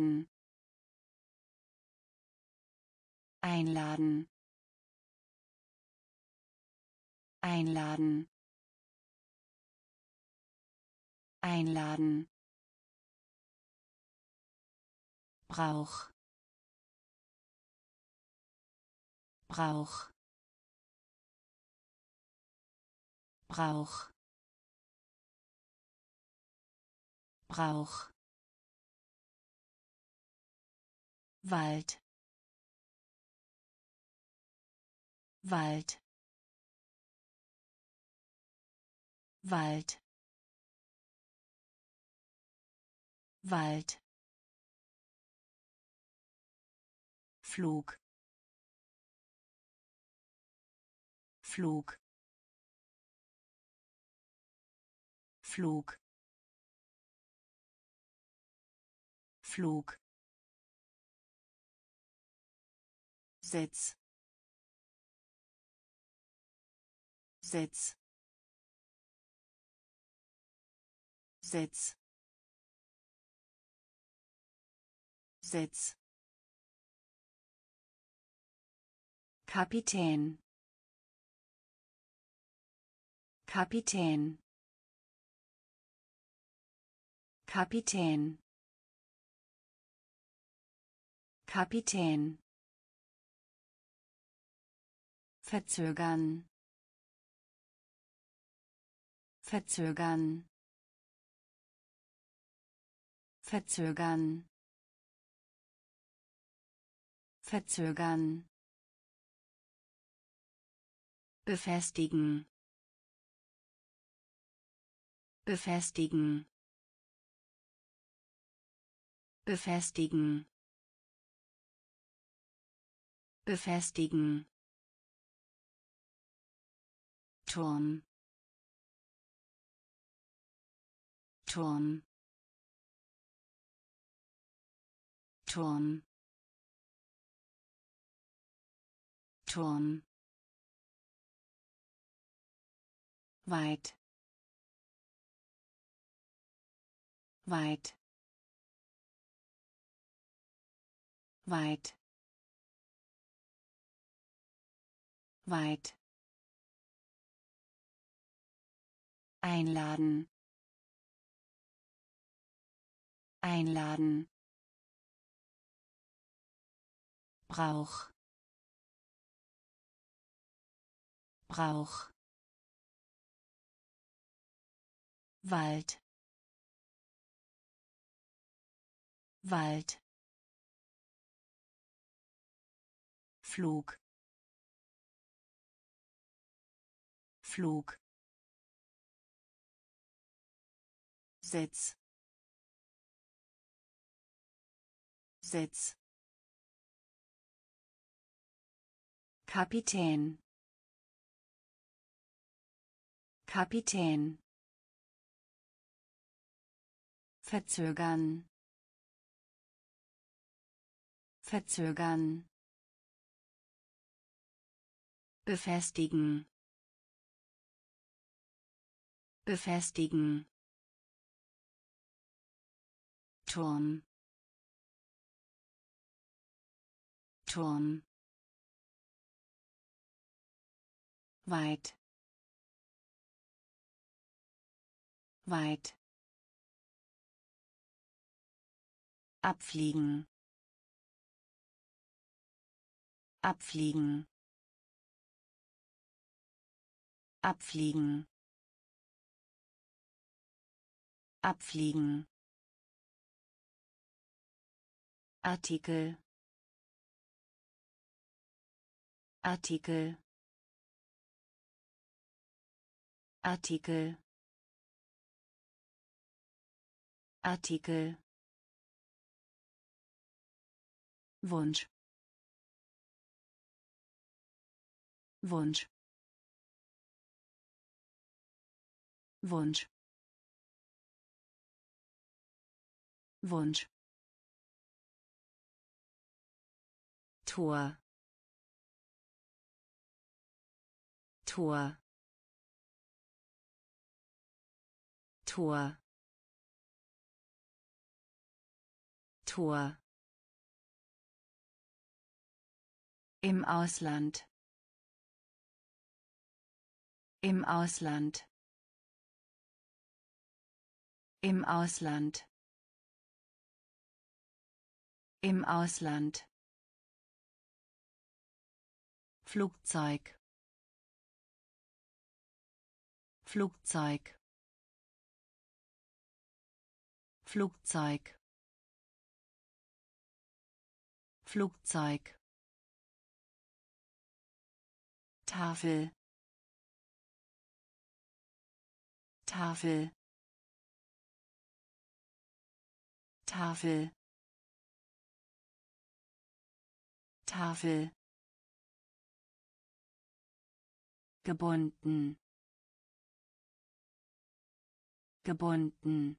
einladen. Einladen. Einladen. Einladen. Brauch. Brauch. Brauch. Brauch Wald. Wald. Wald. Wald. Flug. Flug. Flug. Flug Sitz Sitz Sitz Sitz Kapitän. Kapitän. Kapitän. Kapitän verzögern. Verzögern. Verzögern. Verzögern. Befestigen. Befestigen. Befestigen. Befestigen Turm. Turm. Turm. Turm. Weit. Weit. Weit. Weit einladen. Einladen. Brauch. Brauch. Wald. Wald. Flug. Flug Sitz Sitz Kapitän. Kapitän. Verzögern. Verzögern. Befestigen. Befestigen Turm. Turm. Weit. Weit. Abfliegen. Abfliegen. Abfliegen. Abfliegen Artikel. Artikel. Artikel. Artikel. Wunsch. Wunsch. Wunsch. Wunsch Tor. Tor. Tor. Tor. Im Ausland. Im Ausland. Im Ausland. Im Ausland Flugzeug. Flugzeug. Flugzeug. Flugzeug. Tafel. Tafel. Tafel. Tafel gebunden. Gebunden.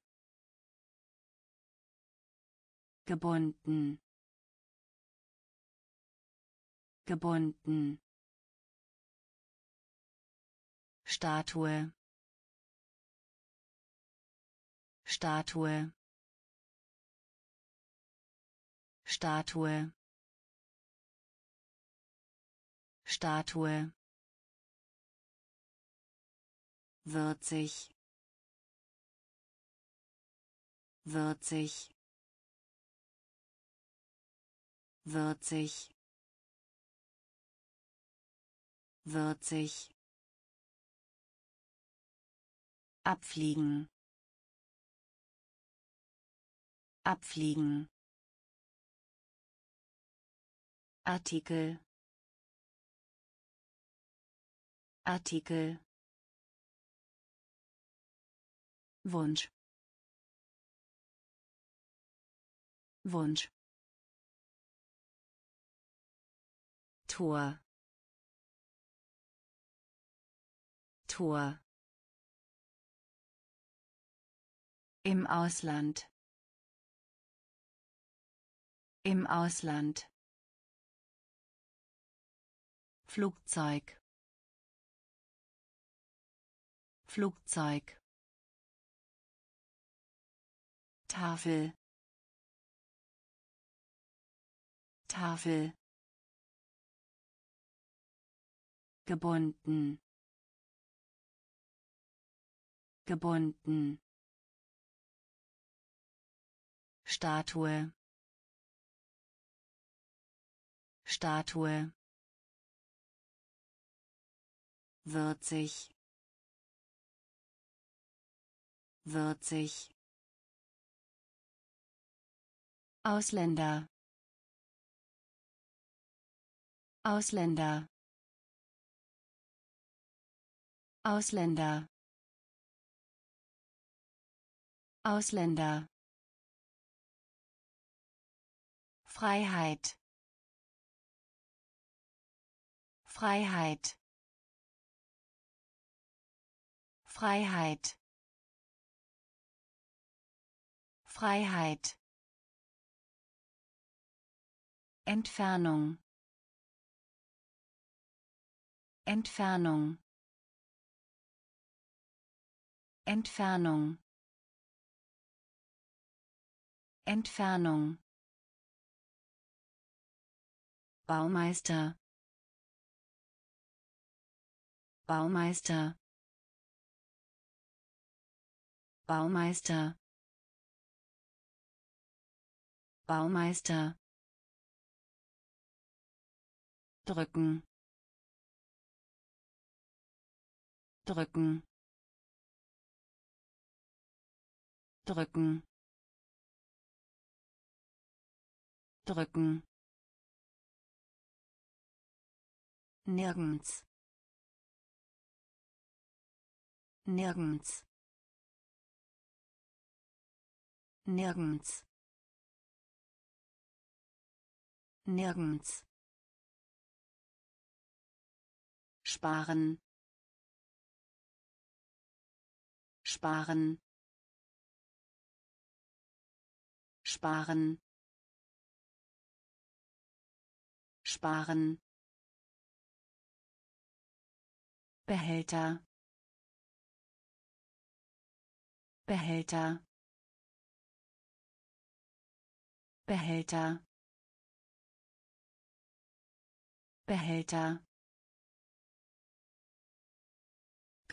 Gebunden. Gebunden. Statue. Statue. Statue. Statue würzig würzig würzig würzig abfliegen. Abfliegen. Artikel. Artikel Wunsch. Wunsch. Tor. Tor. Im Ausland. Im Ausland. Flugzeug. Flugzeug Tafel. Tafel. Gebunden. Gebunden. Statue. Statue. Würzig würzig Ausländer. Ausländer. Ausländer. Ausländer. Freiheit. Freiheit. Freiheit. Freiheit Entfernung. Entfernung. Entfernung. Entfernung. Baumeister. Baumeister. Baumeister. Baumeister drücken. Drücken. Drücken. Drücken. Nirgends. Nirgends. Nirgends. Nirgends sparen. Sparen. Sparen. Sparen. Behälter. Behälter. Behälter. Behälter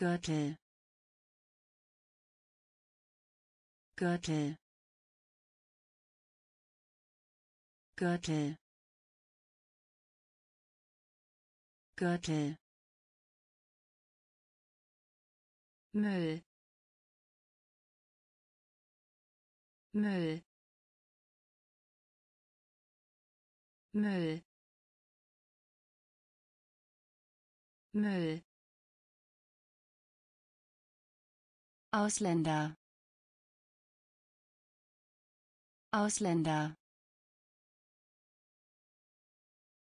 Gürtel. Gürtel. Gürtel. Gürtel. Müll. Müll. Müll. Müll Ausländer. Ausländer.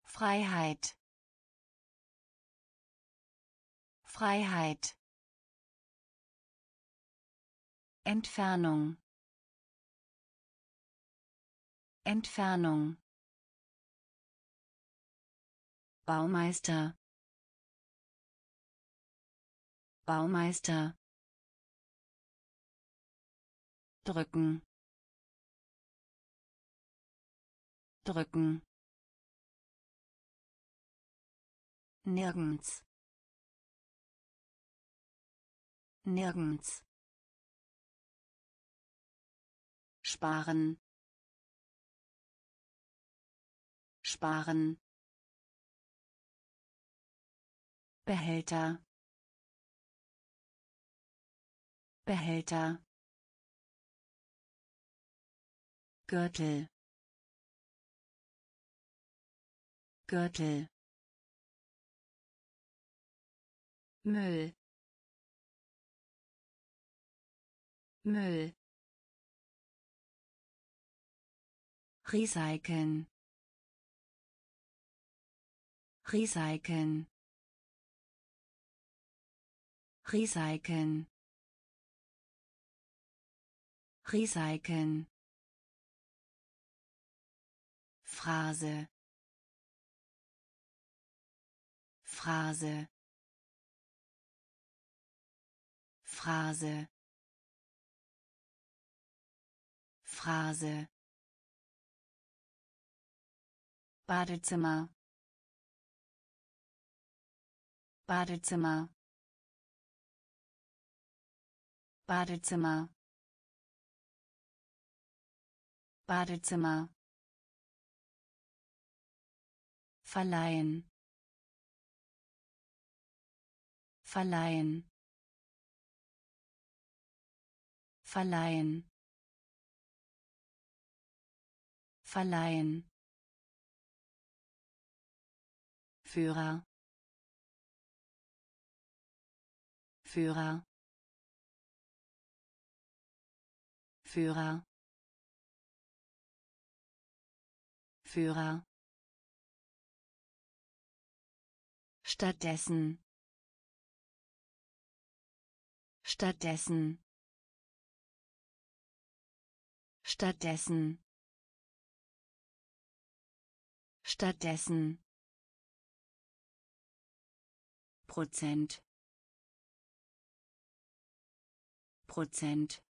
Freiheit. Freiheit. Entfernung. Entfernung. Baumeister. Baumeister drücken. Drücken. Nirgends. Nirgends. Sparen. Sparen. Behälter. Behälter Gürtel. Gürtel. Müll. Müll. Recyceln. Recyceln. Recyceln. Recyceln Phrase. Phrase. Phrase. Phrase. Badezimmer. Badezimmer. Badezimmer. Badezimmer verleihen. Verleihen. Verleihen. Verleihen. Führer. Führer. Führer. Führer Stattdessen. Stattdessen. Stattdessen. Stattdessen. Prozent. Prozent.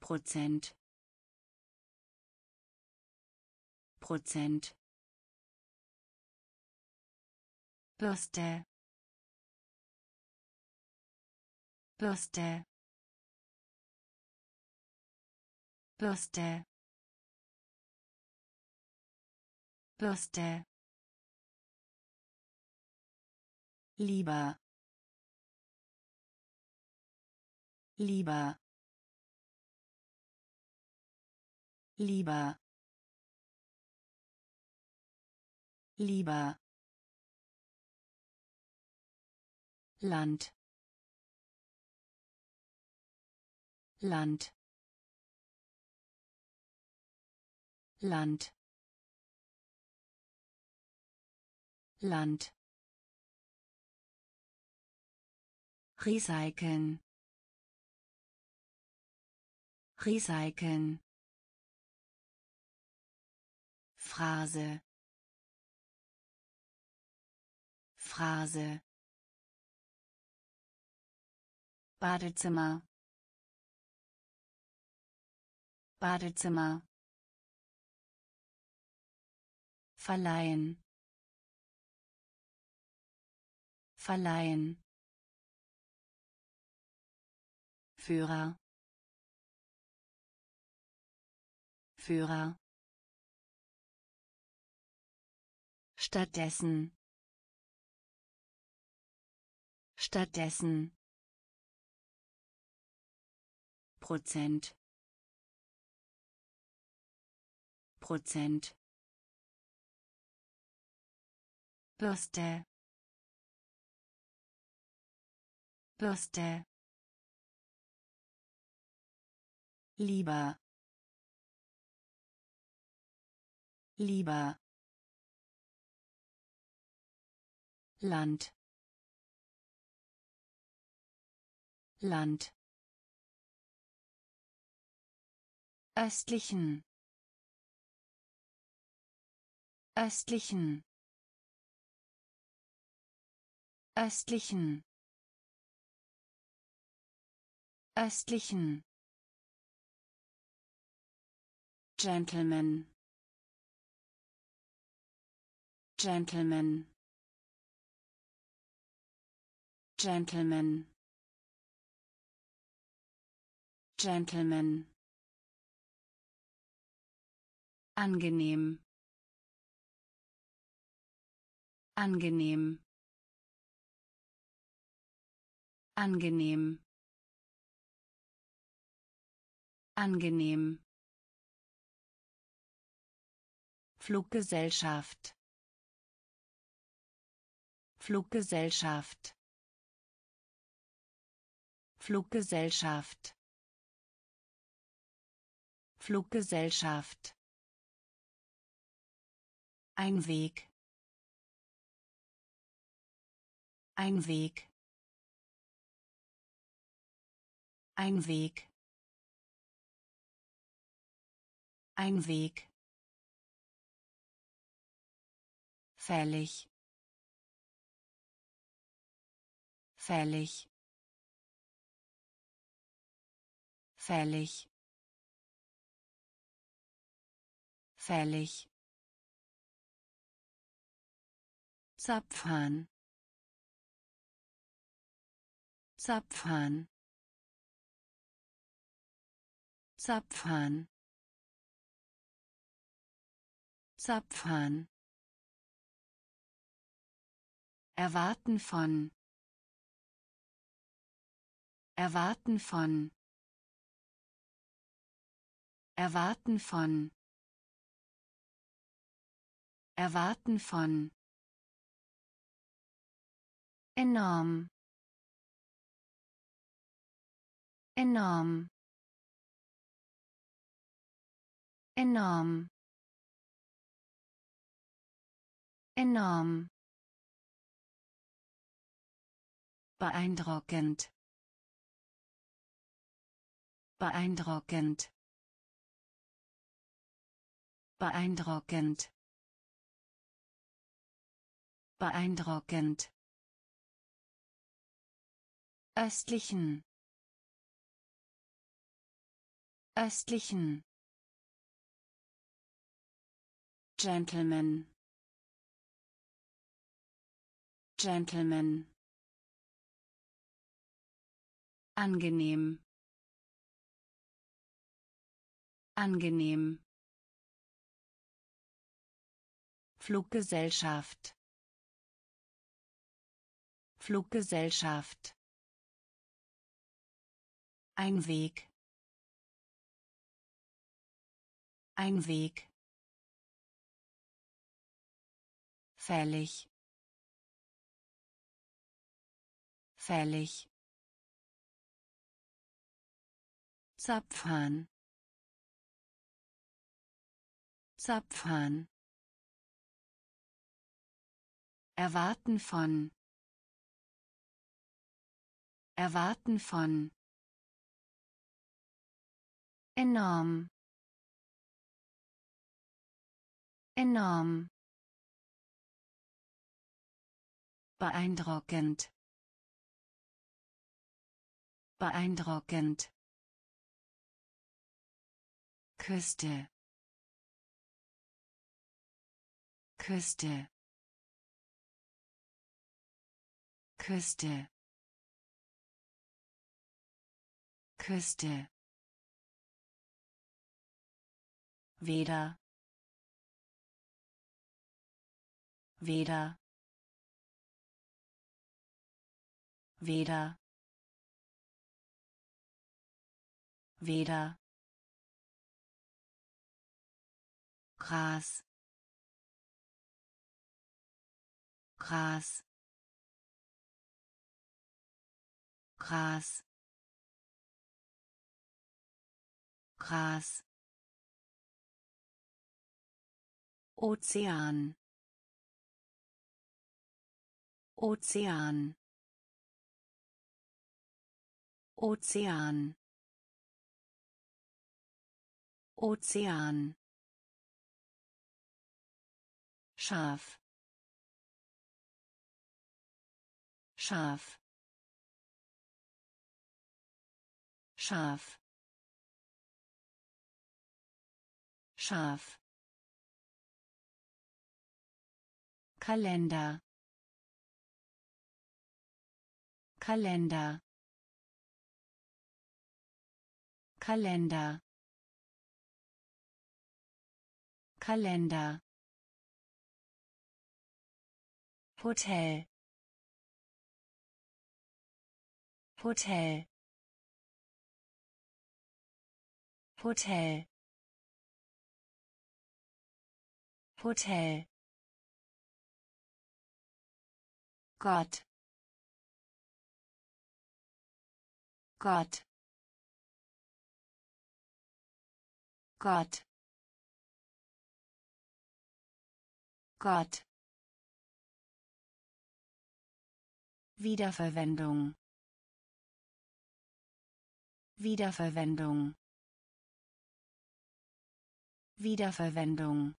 Prozent. Prozent Bürste Bürste Bürste Bürste lieber lieber lieber lieber Land. Land. Land. Land. Recyceln. Recyceln. Phrase. Phrase Badezimmer. Badezimmer. Verleihen. Verleihen. Führer. Führer. Stattdessen. Stattdessen Prozent. Prozent. Bürste. Bürste. Lieber. Lieber. Land. Land östlichen östlichen östlichen östlichen. Gentleman Gentleman Gentleman Gentleman angenehm. Angenehm. Angenehm. Angenehm. Fluggesellschaft. Fluggesellschaft. Fluggesellschaft. Fluggesellschaft ein Weg. Ein Weg. Ein Weg. Ein Weg. Fällig. Fällig. Fällig. Fällig Zapfhahn. Zapfhahn. Zapfhahn. Zapfhahn. Erwarten von. Erwarten von. Erwarten von. Erwarten von enorm. Enorm. Enorm. Enorm. Beeindruckend. Beeindruckend. Beeindruckend. Beeindruckend östlichen östlichen Gentleman Gentleman angenehm angenehm Fluggesellschaft Fluggesellschaft ein Weg. Ein Weg. Fällig. Fällig. Zapfhahn. Zapfhahn. Erwarten von. Erwarten von enorm. Enorm. Beeindruckend. Beeindruckend. Küste. Küste. Küste. Küste weder. Weder. Weder. Weder. Gras. Gras. Gras. Gras Ozean. Ozean. Ozean. Ozean. Scharf scharf scharf scharf Kalender. Kalender. Kalender. Kalender. Hotel. Hotel. Hotel. Hotel Gott Gott Gott Gott Wiederverwendung. Wiederverwendung. Wiederverwendung.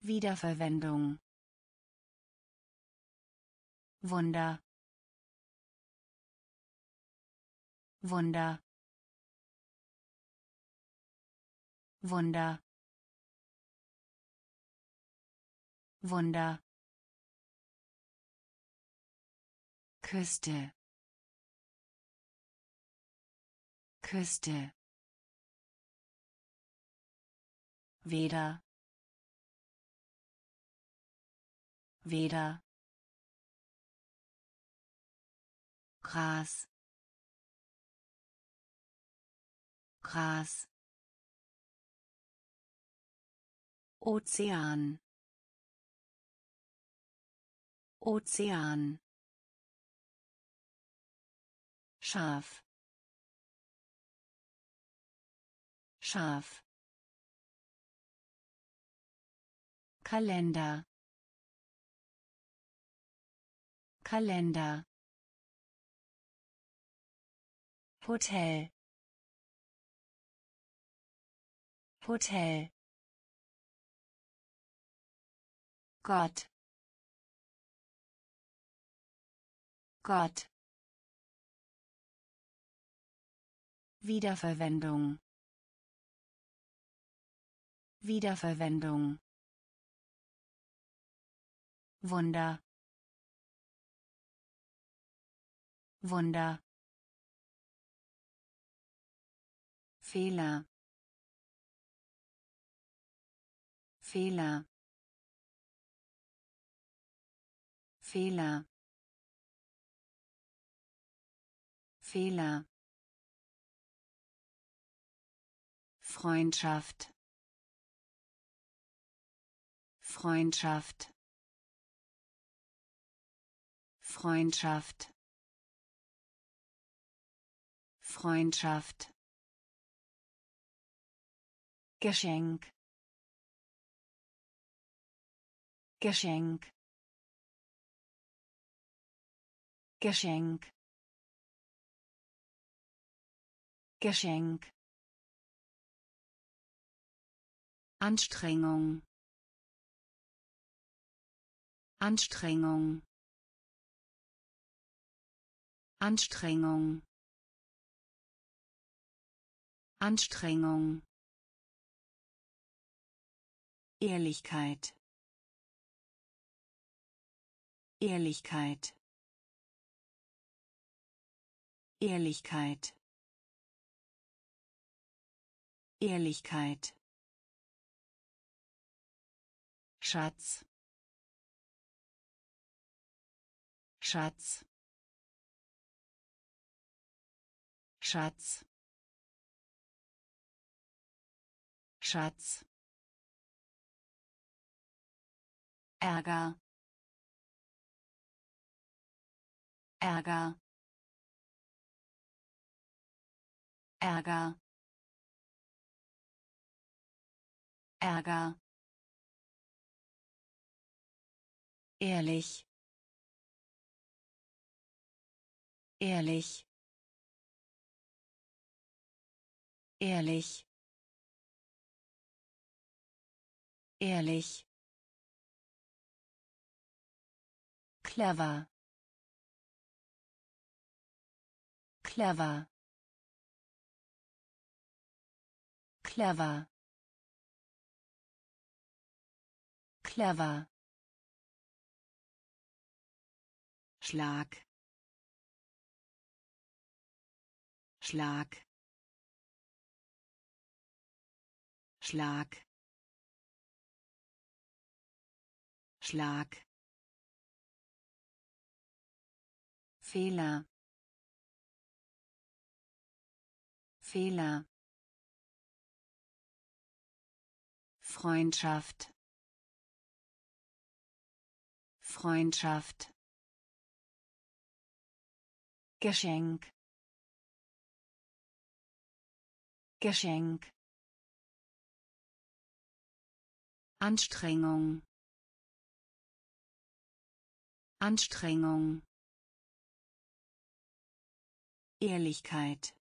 Wiederverwendung Wunder. Wunder. Wunder. Wunder. Küste. Küste. Weder. Weder Gras. Gras. Ozean. Ozean. Scharf scharf Kalender. Kalender Hotel. Hotel. Gott. Gott. Wiederverwendung. Wiederverwendung. Wunder. Wunder Fehler. Fehler. Fehler. Fehler. Freundschaft. Freundschaft. Freundschaft. Freundschaft Geschenk. Geschenk. Geschenk. Geschenk. Anstrengung. Anstrengung. Anstrengung. Anstrengung Ehrlichkeit. Ehrlichkeit. Ehrlichkeit. Ehrlichkeit. Schatz. Schatz. Schatz. Schatz Ärger. Ärger. Ärger. Ärger. Ehrlich. Ehrlich. Ehrlich. Ehrlich clever. Clever. Clever. Clever. Schlag. Schlag. Schlag. Schlag Fehler. Fehler. Freundschaft. Freundschaft. Geschenk. Geschenk. Anstrengung. Anstrengung Ehrlichkeit.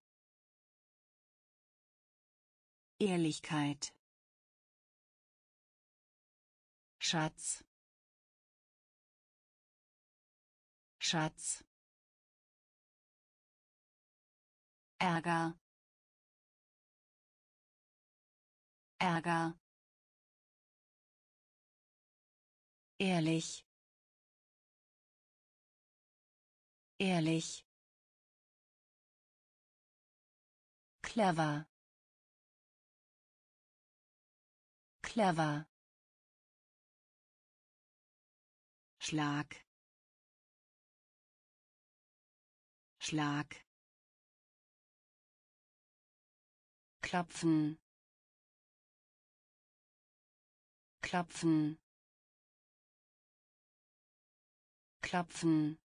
Ehrlichkeit. Schatz. Schatz. Ärger. Ärger. Ehrlich. Ehrlich clever. Clever. Schlag. Schlag. Klopfen. Klopfen. Klopfen.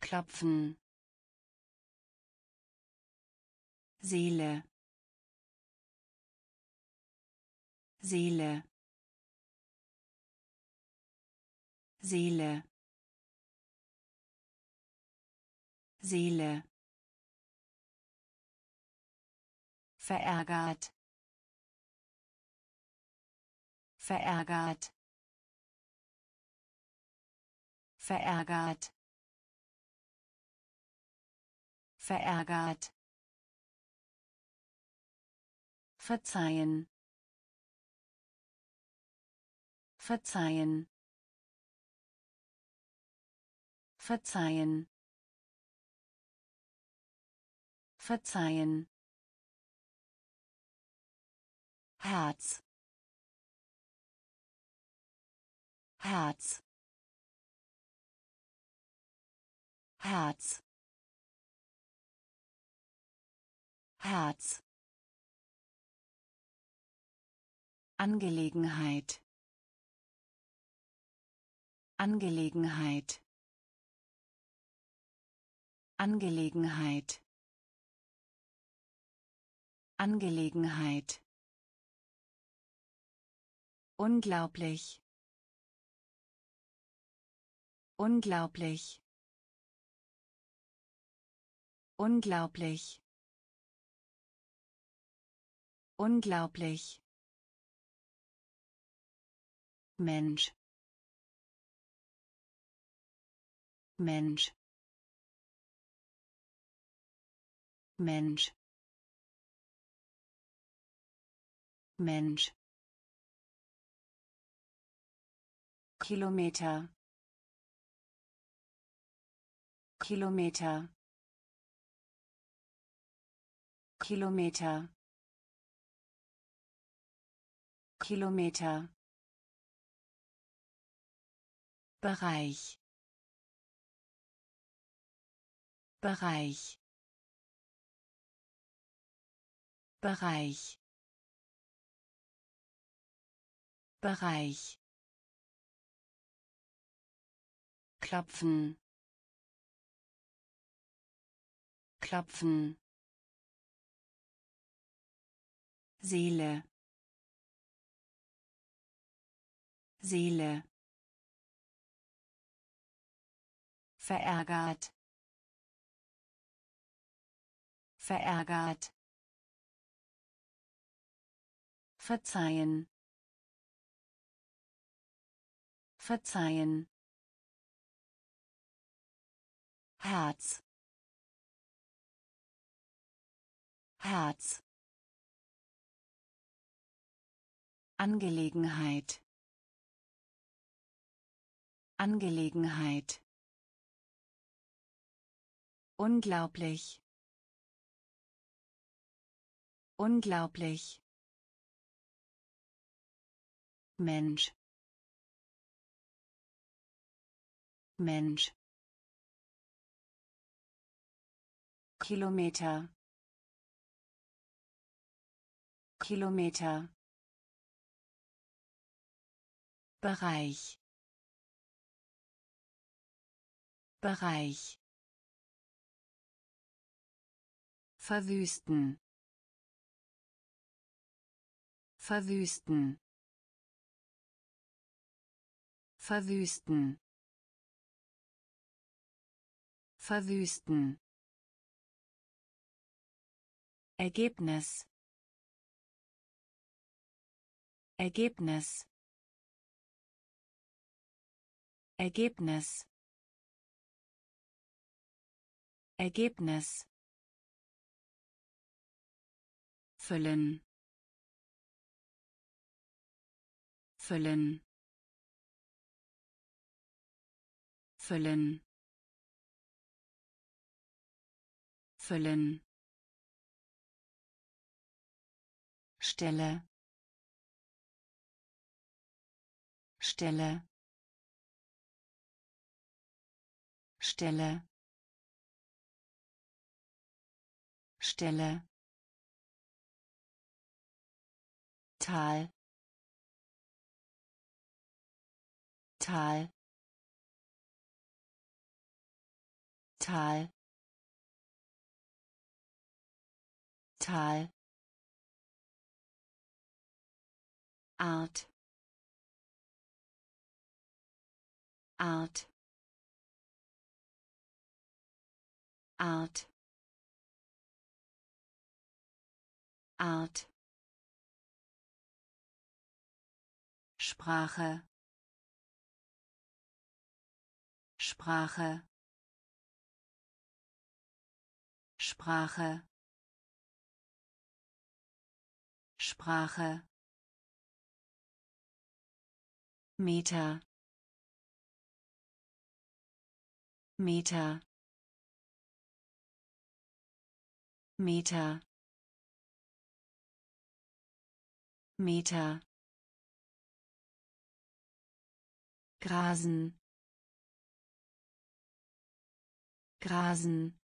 Klopfen Seele. Seele. Seele. Seele. Verärgert. Verärgert. Verärgert. Verärgert Verzeihen. Verzeihen. Verzeihen. Verzeihen. Herz. Herz. Herz. Herz. Angelegenheit Angelegenheit Angelegenheit Angelegenheit Unglaublich. Unglaublich. Unglaublich. Unglaublich. Mensch. Mensch. Mensch. Mensch. Kilometer. Kilometer. Kilometer. Kilometer Bereich. Bereich. Bereich. Bereich. Klopfen. Klopfen. Seele. Seele verärgert. Verärgert. Verzeihen. Verzeihen. Herz. Herz. Angelegenheit. Angelegenheit Unglaublich. Unglaublich. Mensch. Mensch. Kilometer. Kilometer. Bereich. Bereich. Verwüsten. Verwüsten. Verwüsten. Verwüsten. Ergebnis. Ergebnis. Ergebnis. Ergebnis. Füllen. Füllen. Füllen. Füllen. Stelle. Stelle. Stelle. Stelle Tal. Tal. Tal. Tal. Art Art Art Art Sprache. Sprache. Sprache. Sprache. Meter. Meter. Meter. Meter grasen. Grasen.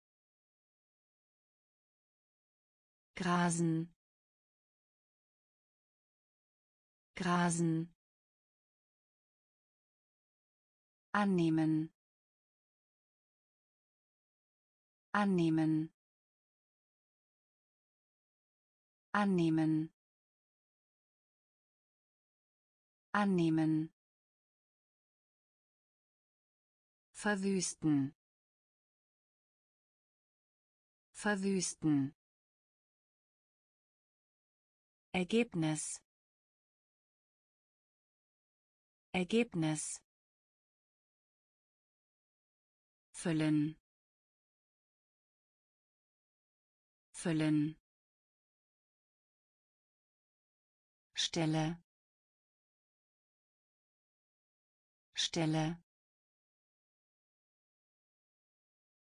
Grasen. Grasen. Annehmen. Annehmen. Annehmen. Annehmen Verwüsten. Verwüsten. Ergebnis. Ergebnis. Füllen. füllen Stelle Stelle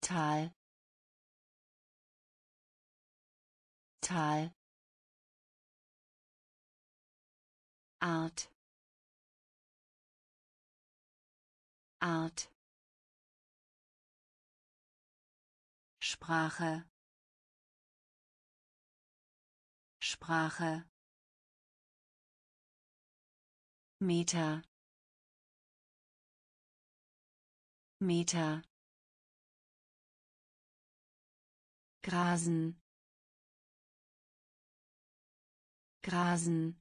Tal. Tal. Art. Art. Sprache. Sprache. Meter. Meter Grasen. Grasen.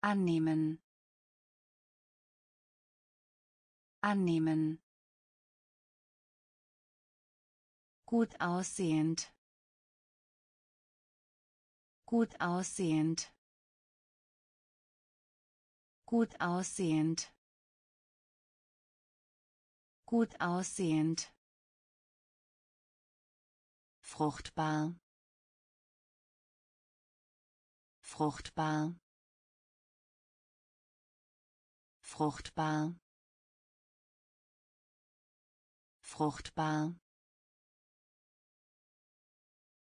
Annehmen. Annehmen. Gut aussehend. Gut aussehend. Gut aussehend. Gut aussehend fruchtbar. fruchtbar. fruchtbar. fruchtbar.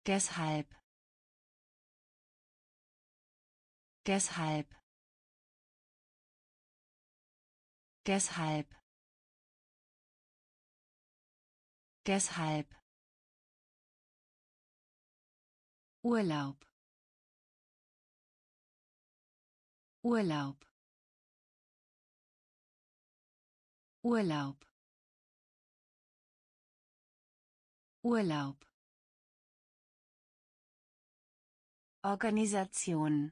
Deshalb. Deshalb. Deshalb. Deshalb Urlaub. Urlaub. Urlaub. Urlaub. Organisation.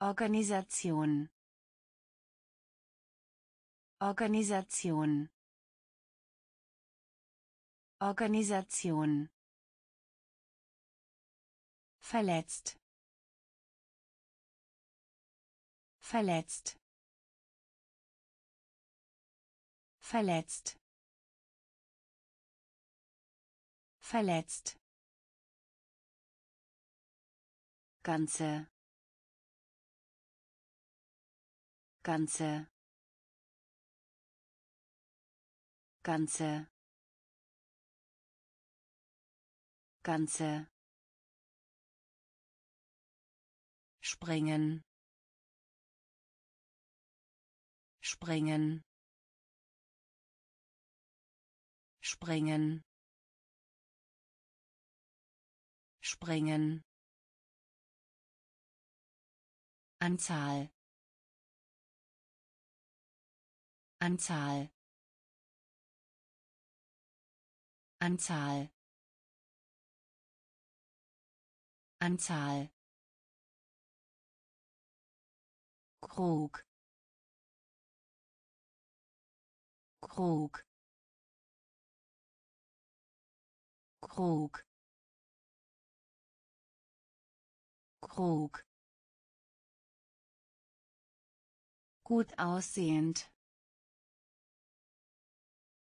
Organisation. Organisation. Organisation verletzt. Verletzt. Verletzt. Verletzt. Ganze. Ganze. Ganze. Ganze springen. Springen. Springen. Springen. Anzahl. Anzahl. Anzahl. Anzahl Krug. Krug. Krug. Krug. Gut aussehend.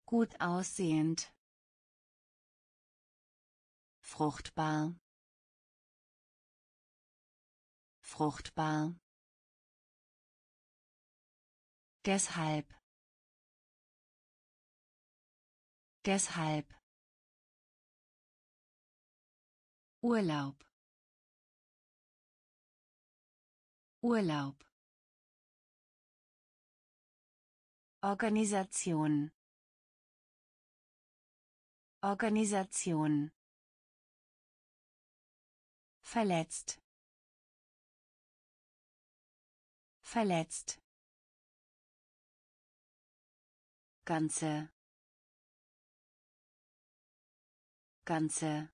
Gut aussehend. Fruchtbar. Fruchtbar deshalb. Deshalb. Urlaub. Urlaub. Organisation. Organisation. Verletzt. Verletzt ganze. Ganze.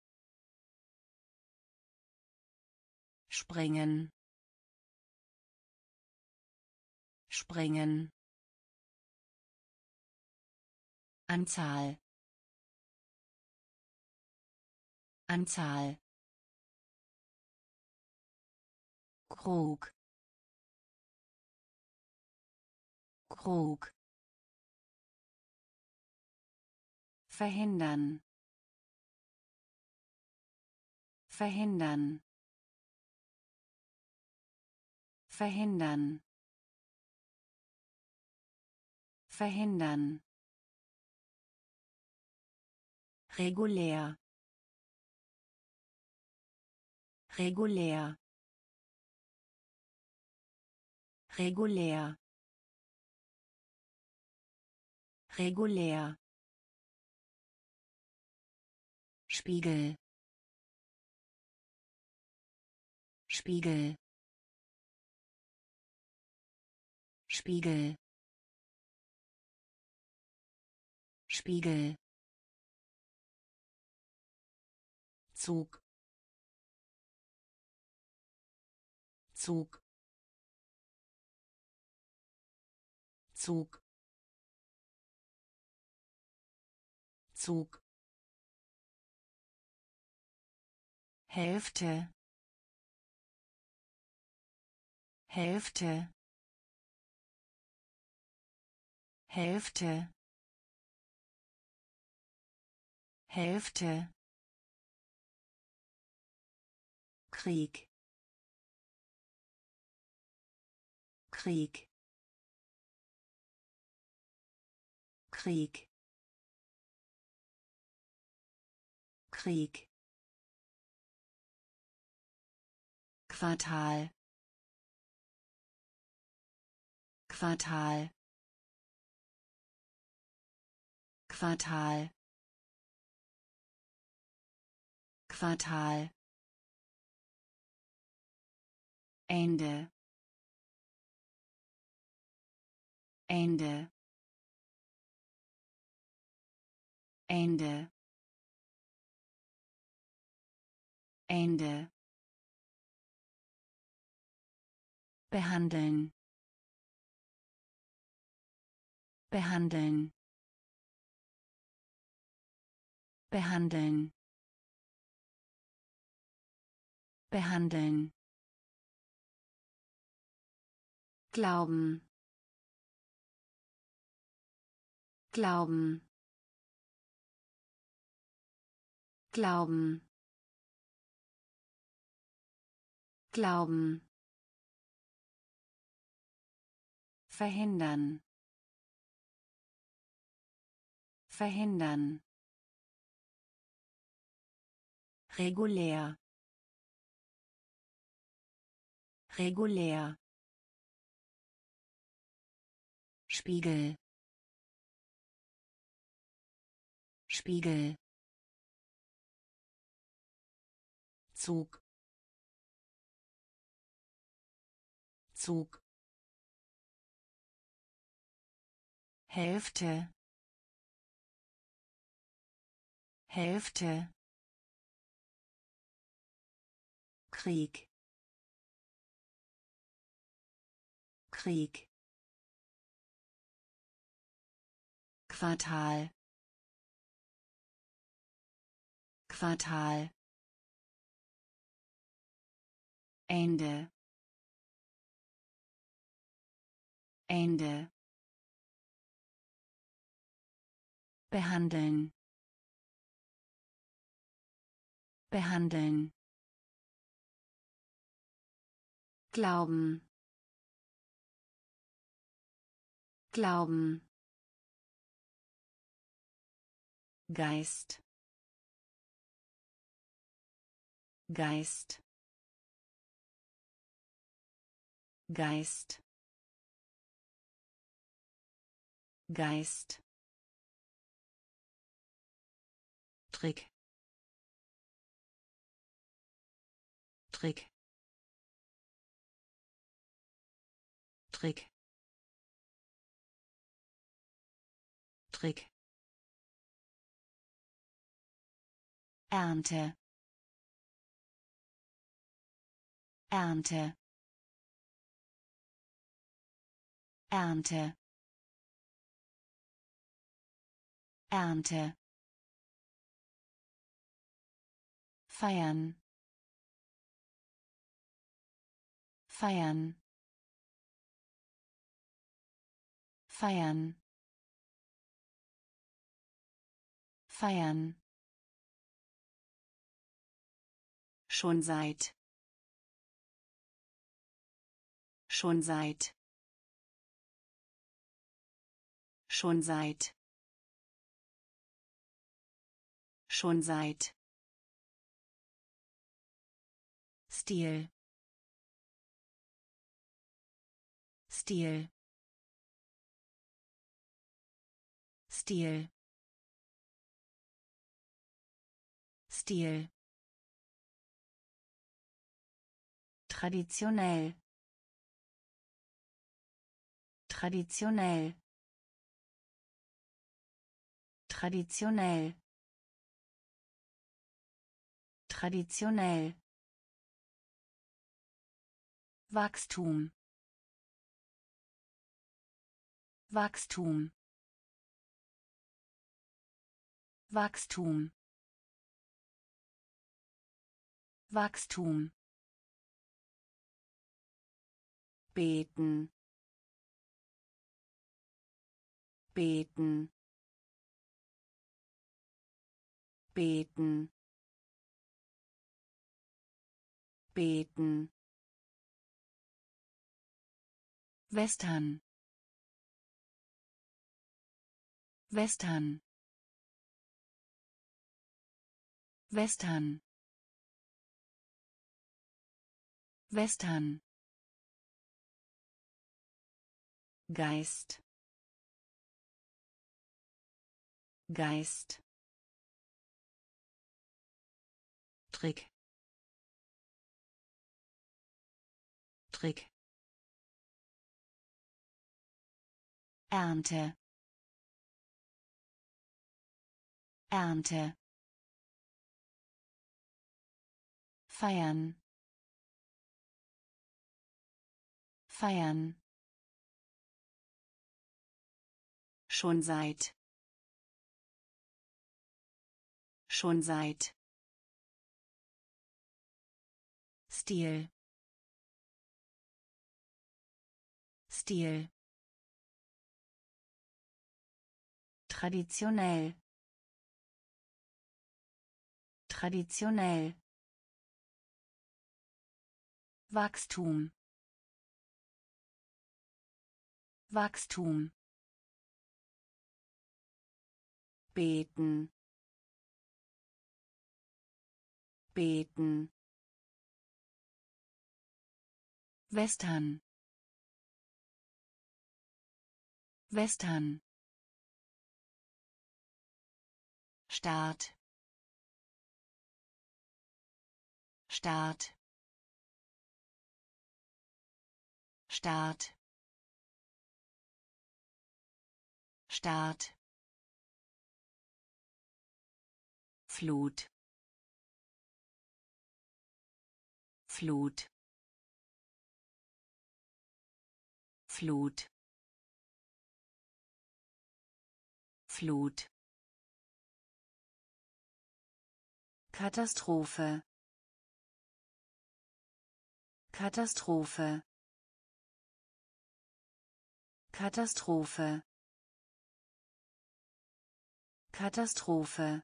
Springen. Springen. Anzahl. Anzahl. Krug. Krug verhindern. Verhindern. Verhindern. Verhindern. Regulär. Regulär. Regulär. Regulär Spiegel. Spiegel. Spiegel. Spiegel. Zug. Zug. Zug. Zug Hälfte. Hälfte. Hälfte. Hälfte. Krieg. Krieg. Krieg. Krieg Quartal. Quartal. Quartal. Quartal. Ende. Ende. Ende. Ende behandeln behandeln behandeln behandeln Glauben. Glauben. Glauben. Glauben. Verhindern. Verhindern. Regulär. Regulär. Spiegel Spiegel Zug Zug Hälfte. Hälfte. Krieg. Krieg. Quartal. Quartal. Ende. Ende behandeln. Behandeln. Glauben. Glauben. Geist. Geist. Geist. Geist Trick. Trick. Trick. Trick. Ernte. Ernte. Ernte. Ernte feiern. Feiern. Feiern. Feiern. Schon seit. Schon seit. Schon seit. Schon seit Stil. Stil. Stil. Stil. Traditionell. Traditionell. Traditionell. Traditionell Wachstum. Wachstum. Wachstum. Wachstum. Beten. Beten. Beten. Beten Western. Western. Western. Western. Geist. Geist. Trick. Trick Ernte. Ernte. Feiern. Feiern. Schon seit. Schon seit. Stil. Stil traditionell. Traditionell. Wachstum. Wachstum. Beten. Beten. Western. Western Start. Start. Start. Start. Flut. Flut. Flut. Flut Katastrophe. Katastrophe. Katastrophe. Katastrophe.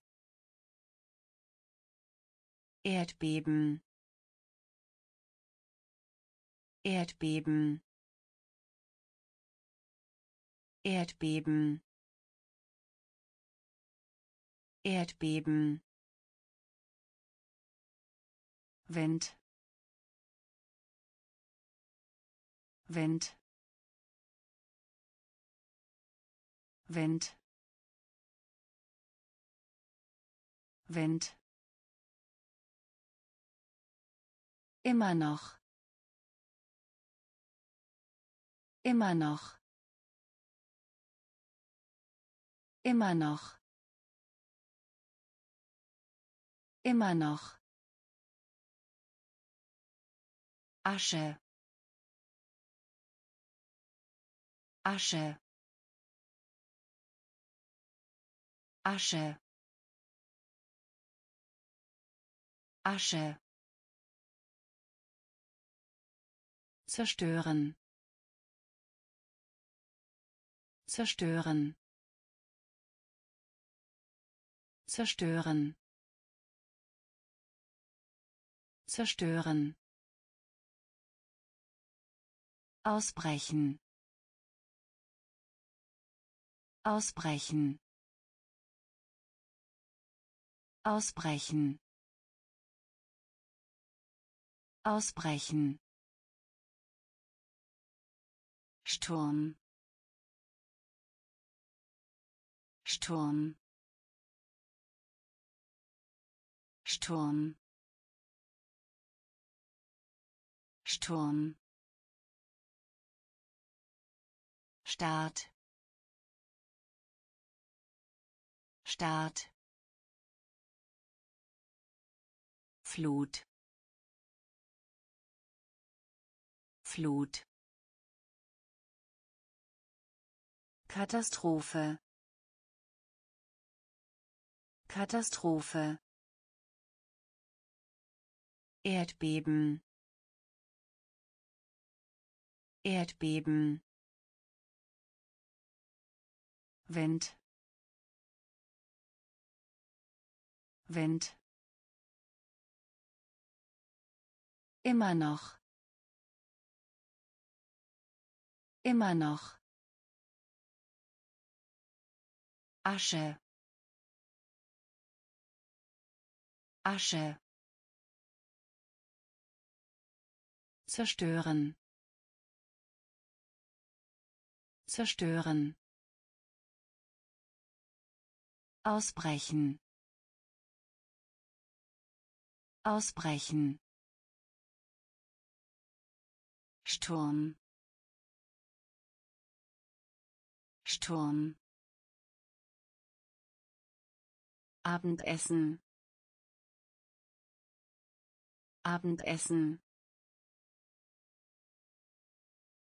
Erdbeben. Erdbeben. Erdbeben. Erdbeben Wind Wind Wind Wind Immer noch. Immer noch. Immer noch. Immer noch. Asche. Asche. Asche. Asche. zerstören zerstören zerstören zerstören ausbrechen. Ausbrechen. Ausbrechen. Ausbrechen. Sturm. Sturm. Sturm. Sturm Start. Start. Flut. Flut. Katastrophe. Katastrophe. Erdbeben. Erdbeben Wind Wind Immer noch. Immer noch. Asche. Asche. Zerstören. Zerstören. Ausbrechen. Ausbrechen. Sturm. Sturm. Abendessen. Abendessen.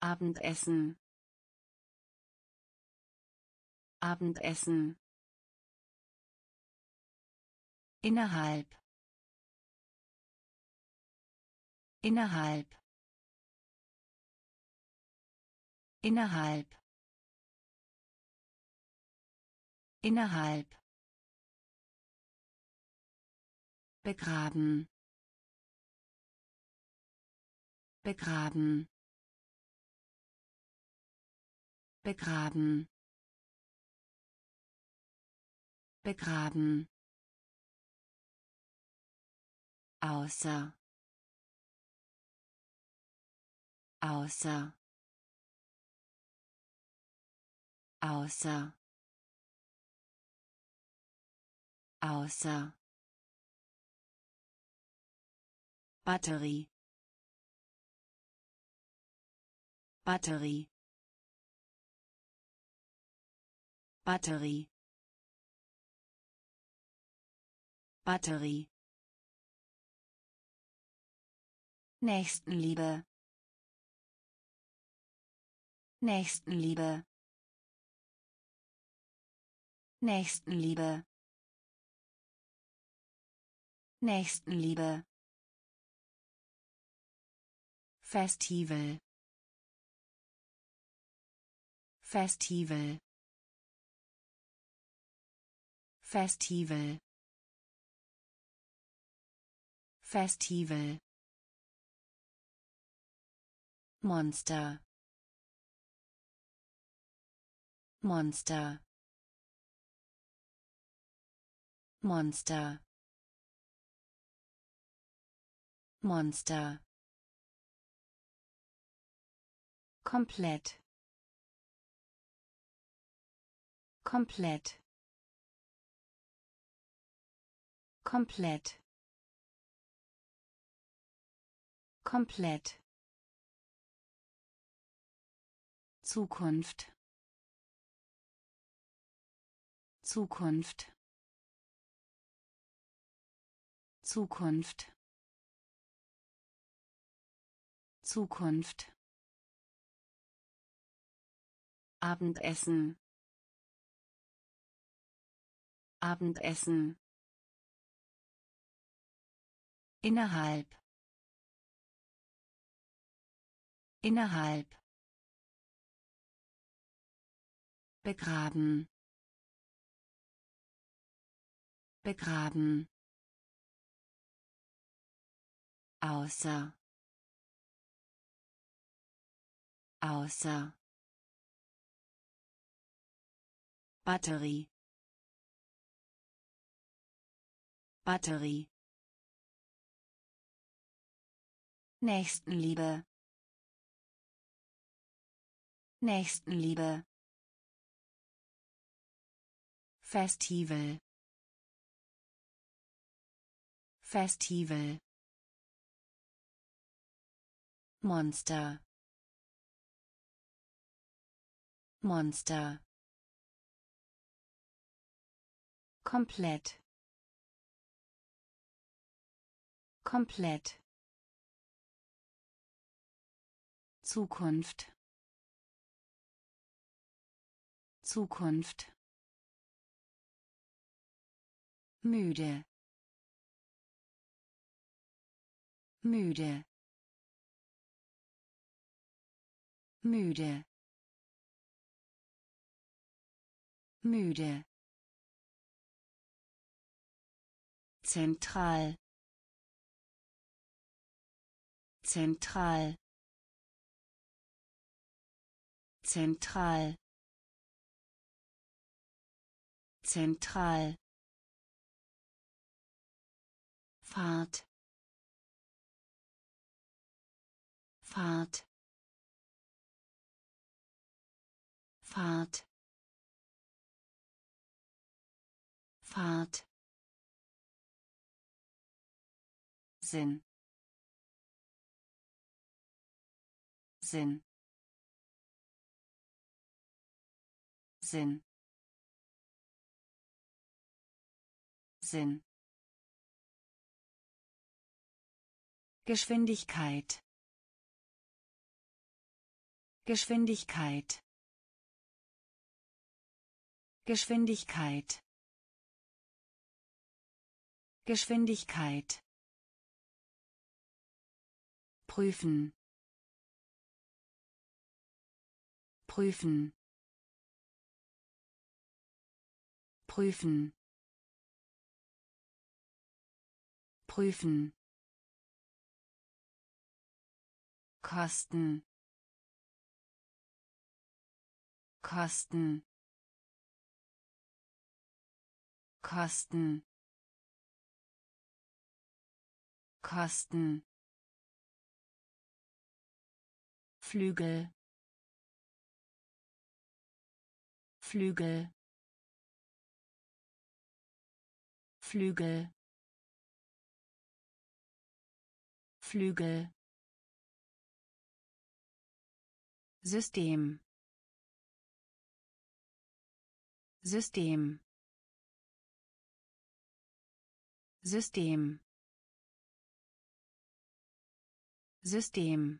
Abendessen. Abendessen. Innerhalb. Innerhalb. Innerhalb. Innerhalb. Begraben. Begraben. Begraben. Begraben. Außer. Außer. Außer. Außer. Batterie. Batterie. Batterie. Batterie Nächstenliebe. Nächstenliebe. Nächstenliebe. Nächstenliebe. Festival. Festival. Festival. Festival Monster. Monster. Monster. Monster. Komplett komplett komplett komplett Zukunft. Zukunft. Zukunft. Zukunft. Abendessen. Abendessen. Innerhalb. Innerhalb Begraben. Begraben. Außer. Außer. Batterie. Batterie. Nächstenliebe. Nächstenliebe Festival. Festival. Monster. Monster. Komplett. Komplett. Zukunft. Zukunft müde. Müde. Müde. Müde. Zentral. Zentral. Zentral. Zentral Fahrt. Fahrt. Fahrt. Fahrt. Sinn. Sinn. Sinn. Sinn Geschwindigkeit. Geschwindigkeit. Geschwindigkeit. Geschwindigkeit. Prüfen. Prüfen. Prüfen. Prüfen Kosten. Kosten. Kosten. Kosten. Flügel. Flügel. Flügel. Flügel System. System. System. System.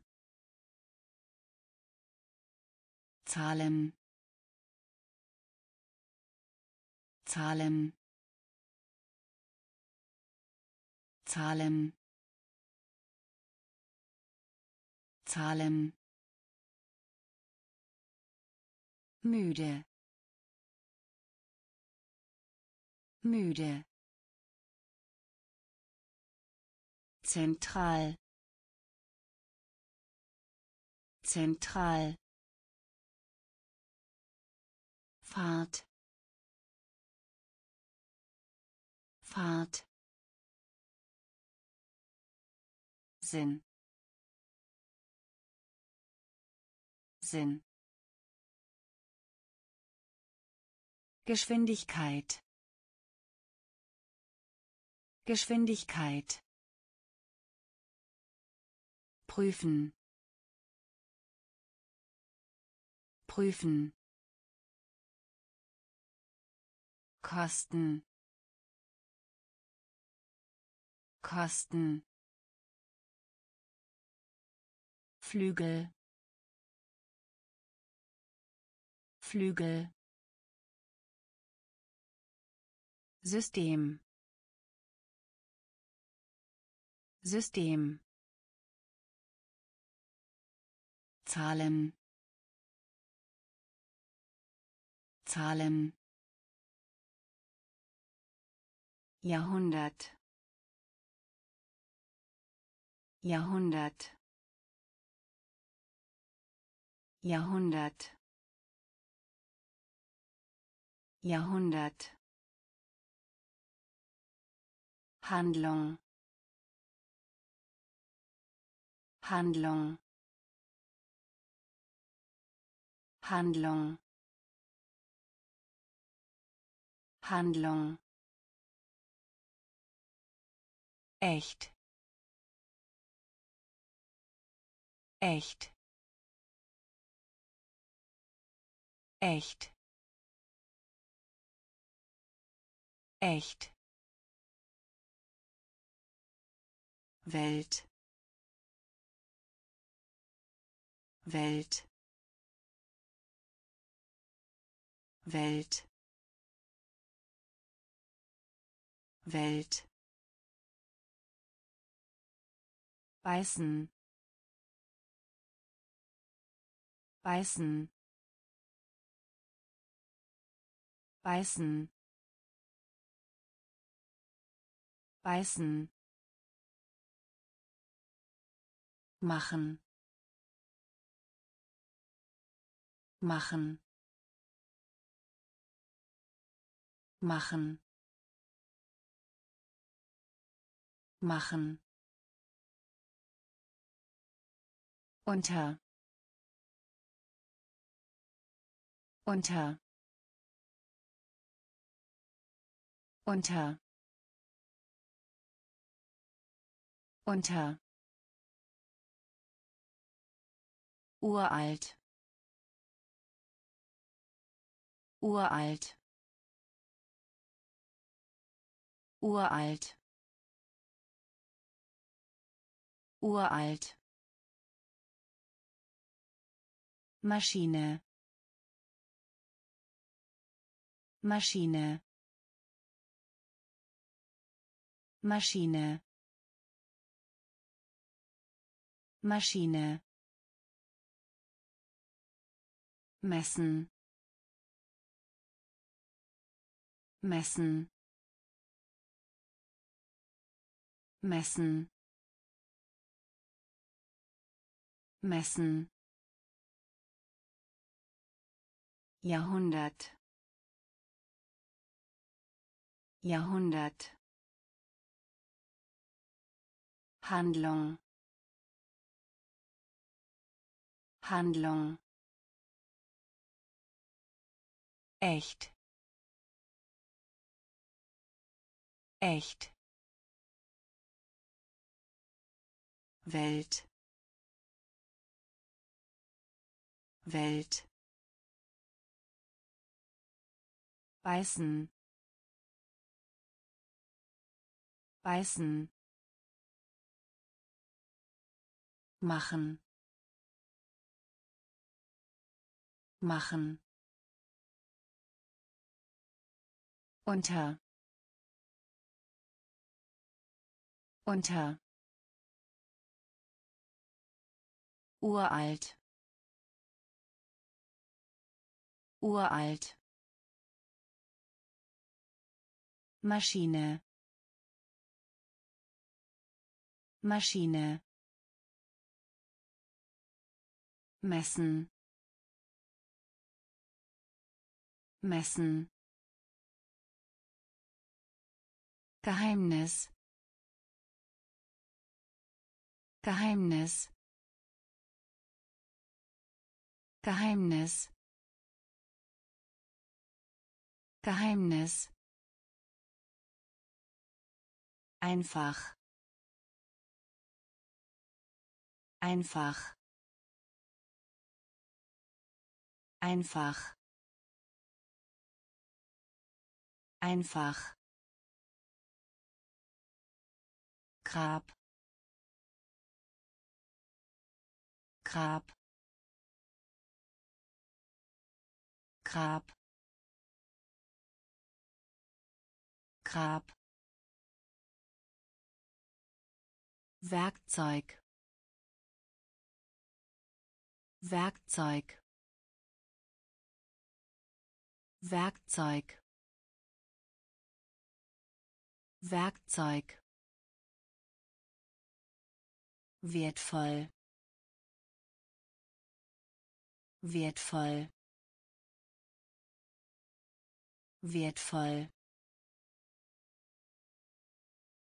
Zahlen. Zahlen. Zahlen. Zahlen müde. Müde. Zentral. Zentral. Fahrt. Fahrt. Sinn. Sinn Geschwindigkeit. Geschwindigkeit. Prüfen. Prüfen. Kosten. Kosten. Flügel. Flügel System. System. Zahlen. Zahlen. Jahrhundert. Jahrhundert. Jahrhundert. Jahrhundert Handlung. Handlung. Handlung. Handlung. Echt. Echt. Echt. Echt Welt. Welt. Welt. Welt. Beißen. Beißen. Beißen. Beißen machen. Machen. Machen. Machen. Unter. Unter. Unter. Unter uralt. Uralt. Uralt. Uralt. Maschine. Maschine. Maschine. Maschine messen messen messen messen. Jahrhundert. Jahrhundert. Handlung. Handlung echt. Echt. Welt. Welt. Beißen. Beißen. Machen. Machen unter. Unter. Uralt. Uralt. Maschine. Maschine. Messen. Messen Geheimnis. Geheimnis. Geheimnis. Geheimnis. Einfach. Einfach. Einfach. Einfach Grab. Grab. Grab. Grab. Werkzeug. Werkzeug. Werkzeug. Werkzeug wertvoll. Wertvoll. Wertvoll.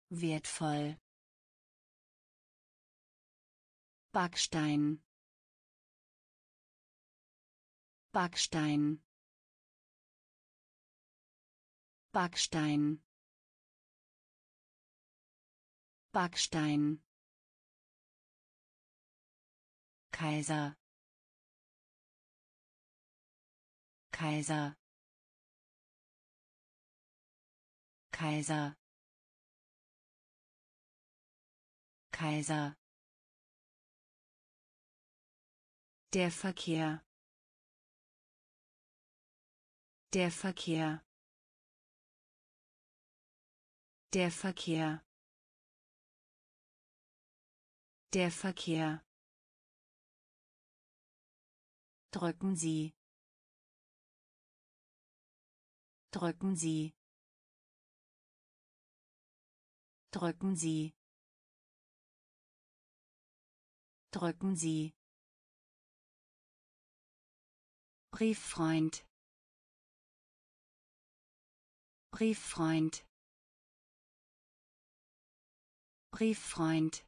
Wertvoll. Backstein. Backstein. Backstein. Backstein Kaiser. Kaiser. Kaiser. Kaiser. Der Verkehr. Der Verkehr. Der Verkehr. Der Verkehr Drücken Sie. Drücken Sie. Drücken Sie. Drücken Sie. Brieffreund. Brieffreund. Brieffreund.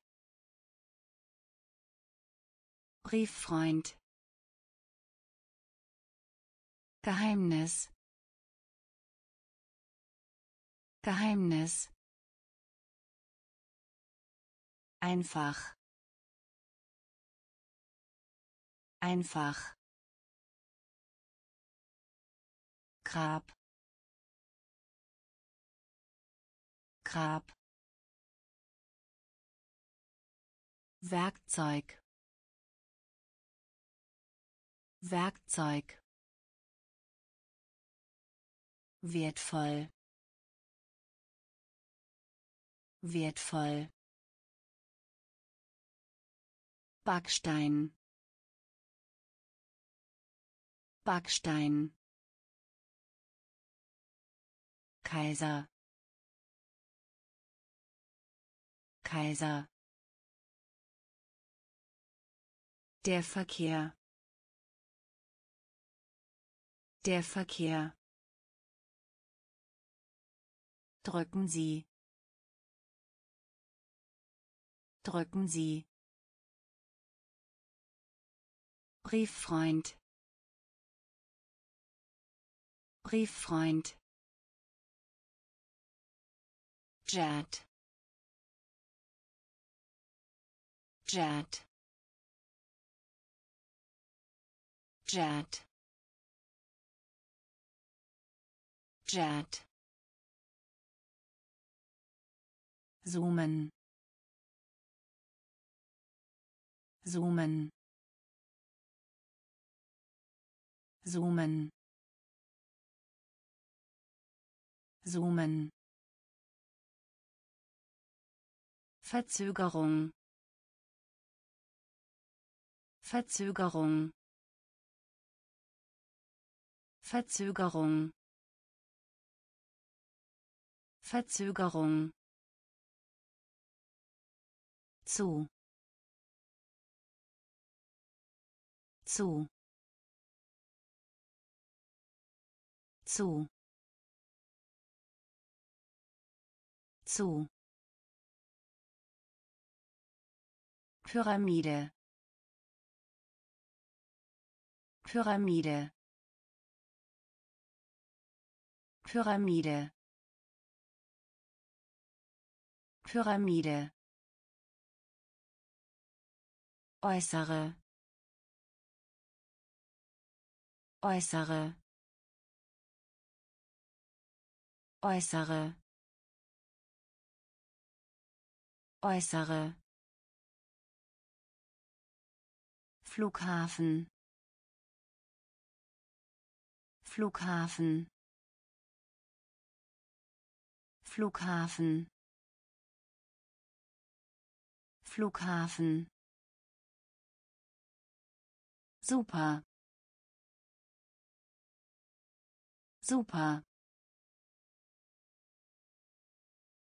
Brieffreund. Geheimnis. Geheimnis. Einfach. Einfach. Grab. Grab. Werkzeug. Werkzeug. Wertvoll. Wertvoll. Backstein. Backstein. Kaiser. Kaiser. Der Verkehr. Der Verkehr Drücken Sie. Drücken Sie. Brieffreund. Brieffreund. Jet. Jet. Jet. Jet. Zoomen. Zoomen. Zoomen. Zoomen. Verzögerung. Verzögerung. Verzögerung. Verzögerung zu. Zu. Zu. Zu. Pyramide. Pyramide. Pyramide. Pyramide äußere. Äußere. Äußere. Äußere. Flughafen. Flughafen. Flughafen. Flughafen Super. Super.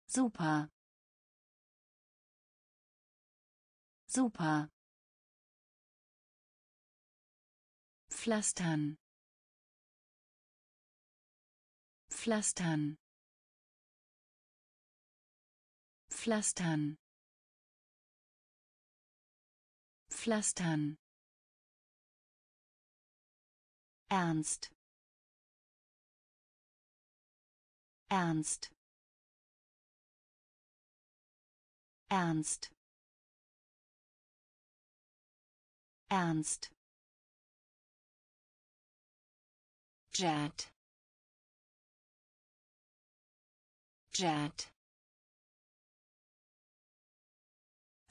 Super. Super. Pflastern. Pflastern. Pflastern. Pflastern. Ernst. Ernst. Ernst. Ernst. Jet. Jet.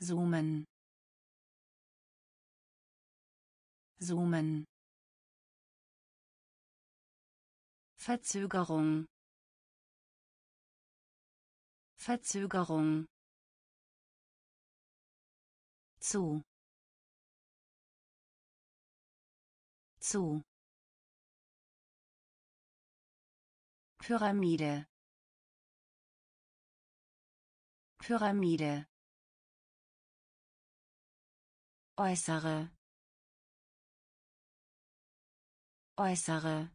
Zoomen. Zoomen. Verzögerung. Verzögerung. zu. Zu. Pyramide. Pyramide. Äußere. Äußere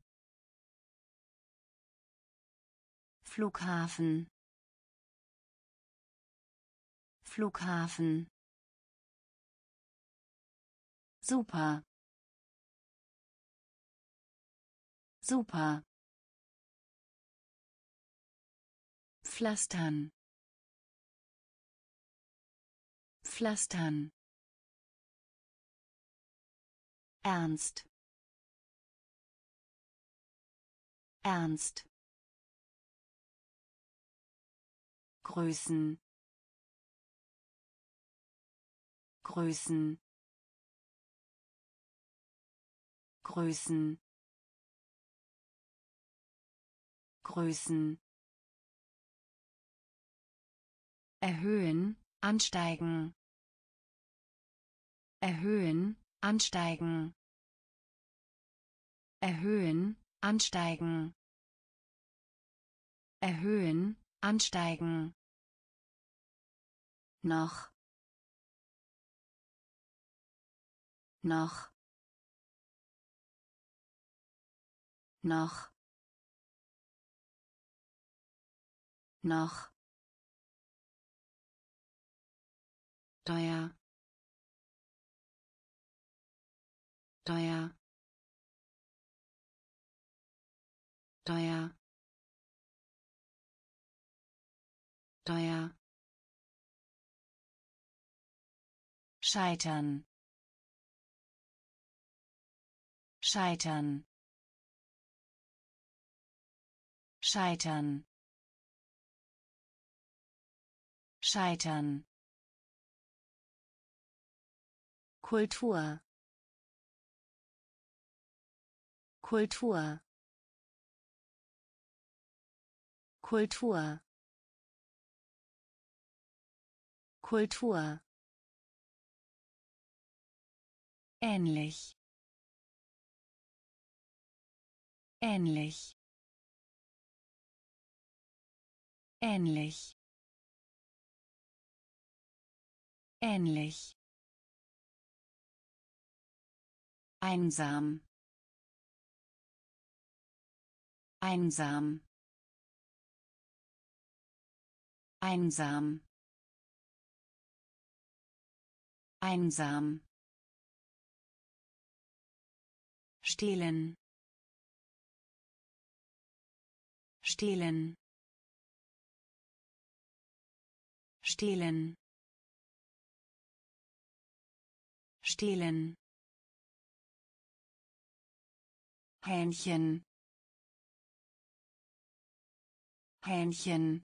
Flughafen Flughafen Super. Super. Pflastern. Pflastern. Ernst. Ernst. Größen. Größen. Größen. Größen. Erhöhen, ansteigen. Erhöhen, ansteigen. Erhöhen, ansteigen. Erhöhen, ansteigen. Noch. Noch. Noch. Noch. teuer teuer teuer teuer scheitern. Scheitern. Scheitern. Scheitern. Kultur. Kultur. Kultur. Kultur ähnlich. Ähnlich. Ähnlich. Ähnlich. Einsam. Einsam. Einsam. Einsam stehlen. Stehlen. Stehlen. Stehlen. Hähnchen. Hähnchen.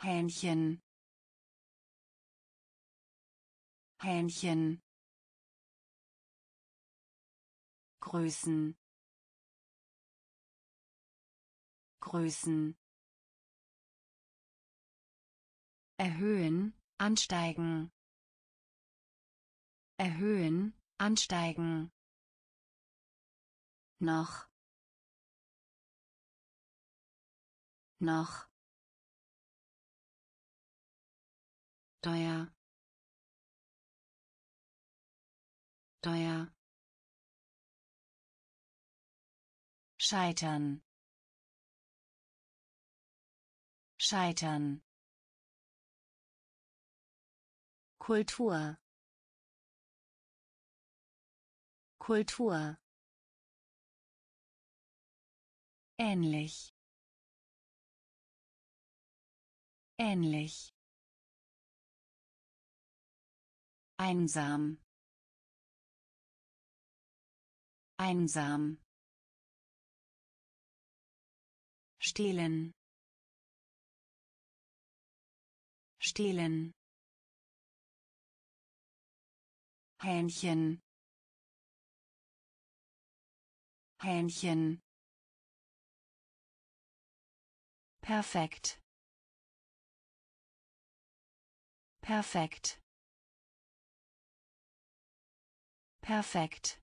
Hähnchen. Hähnchen Größen Größen erhöhen ansteigen. Erhöhen ansteigen. Noch. Noch. Teuer. Teuer scheitern. Scheitern. Kultur. Kultur. Ähnlich. Ähnlich. Einsam. Einsam stehlen stehlen Hähnchen Hähnchen Perfekt. Perfekt. Perfekt.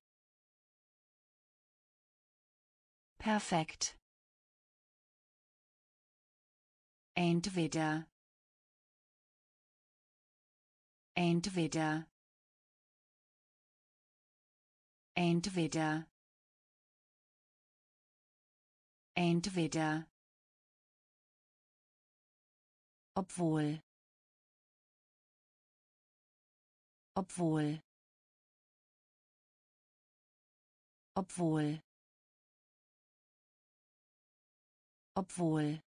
Perfekt. Entweder. Entweder. Entweder. Entweder. Obwohl. Obwohl. Obwohl. Obwohl.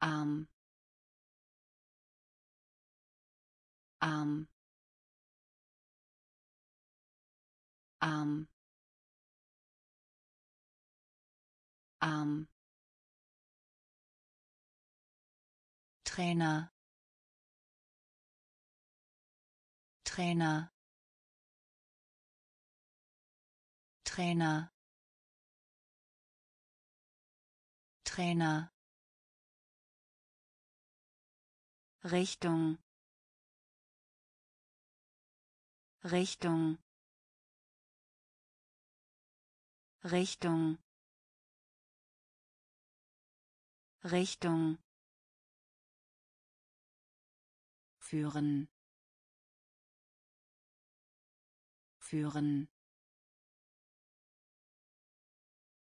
Arm arm arm arm Trainer. Trainer. Trainer. Trainer Richtung. Richtung. Richtung. Richtung. Führen. Führen.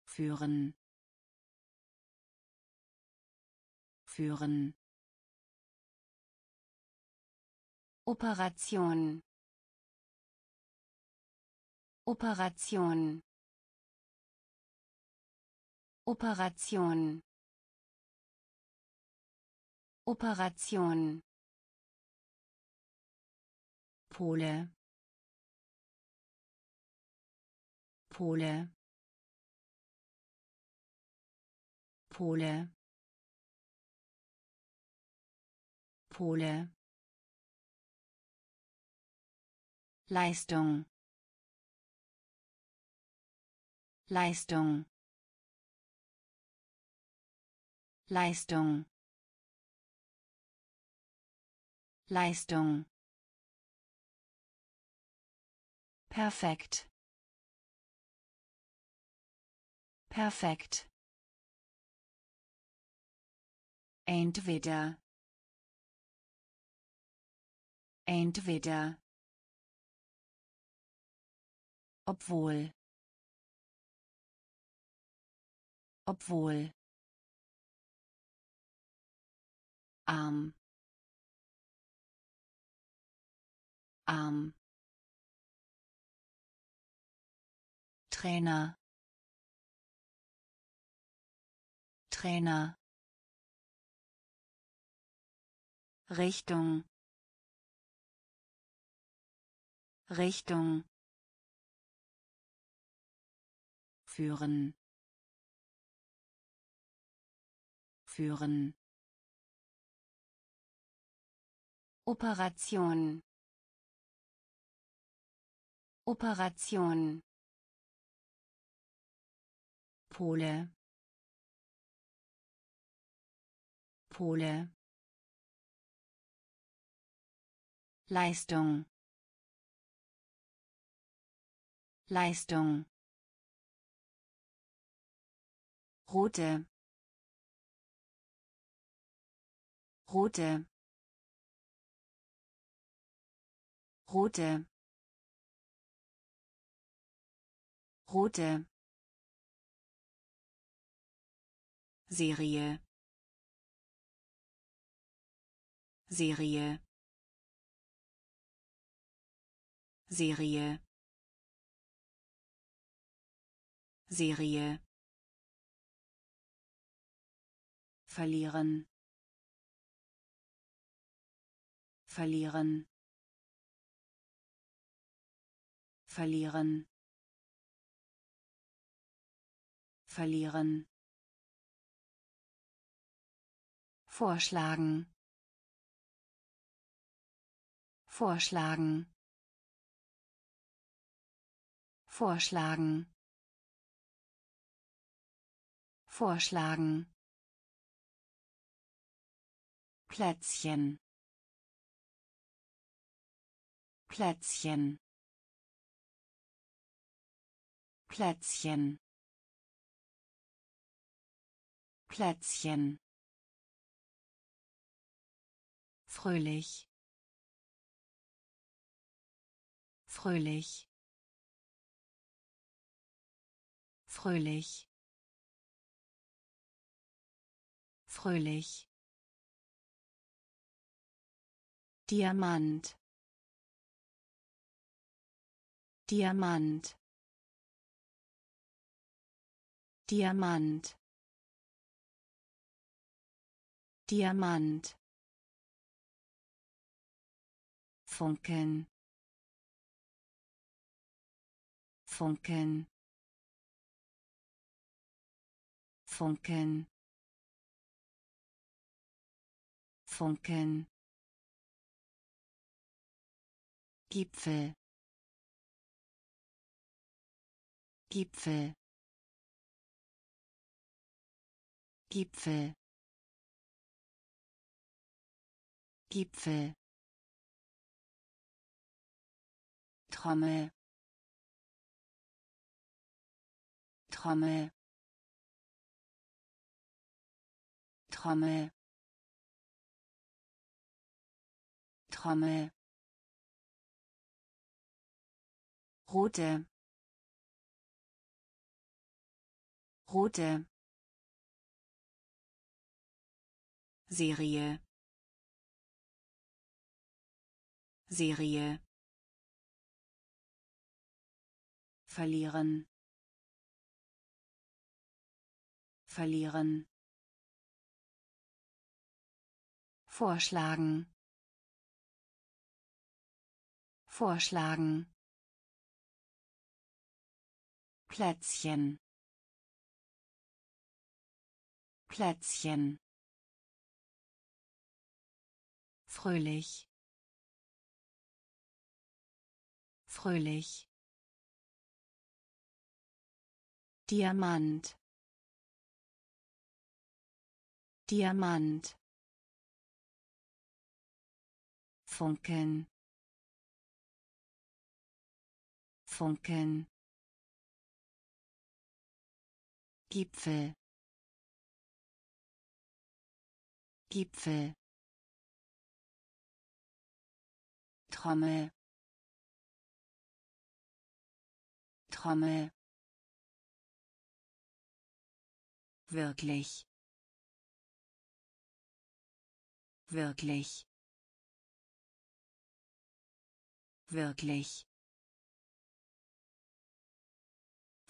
Führen. Führen Operation. Operation. Operation. Operation. Pole. Pole. Pole. Pole Leistung Leistung Leistung Leistung Perfekt. Perfekt. Entweder. Entweder. Obwohl. Obwohl. arm. Arm. Trainer. Trainer. Richtung. Richtung führen. Führen. Operation. Operation. Pole. Pole. Leistung. Leistung rote rote rote rote Serie. Serie. Serie. Serie verlieren. Verlieren. Verlieren. Verlieren. Vorschlagen. Vorschlagen. Vorschlagen. Vorschlagen Plätzchen. Plätzchen. Plätzchen. Plätzchen. Fröhlich. Fröhlich. Fröhlich. Fröhlich Diamant. Diamant. Diamant. Diamant. Funken. Funken. Funken. Funken Gipfel. Gipfel. Gipfel. Gipfel. Trommel. Trommel. Trommel. Trommel rote rote Serie. Serie. Verlieren. Verlieren. Vorschlagen. Vorschlagen Plätzchen. Plätzchen. Fröhlich. Fröhlich. Diamant. Diamant. Funken. Funken Gipfel. Gipfel. Trommel. Trommel. Wirklich. Wirklich. Wirklich.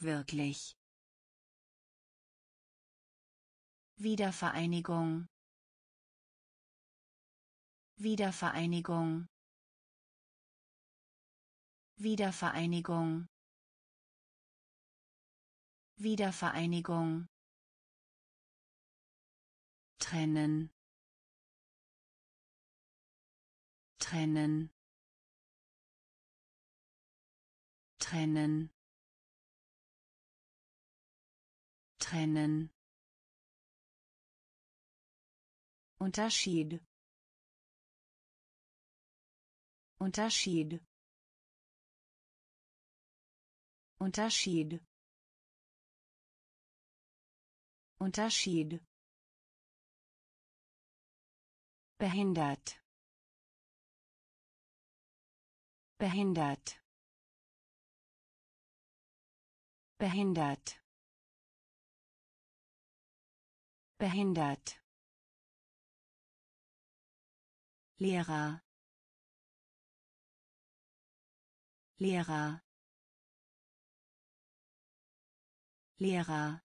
Wirklich Wiedervereinigung. Wiedervereinigung. Wiedervereinigung. Wiedervereinigung. Trennen. Trennen. Trennen. Trennen Unterschied. Unterschied. Unterschied. Unterschied. Behindert. Behindert. Behindert. Behindert Lehrer. Lehrer. Lehrer.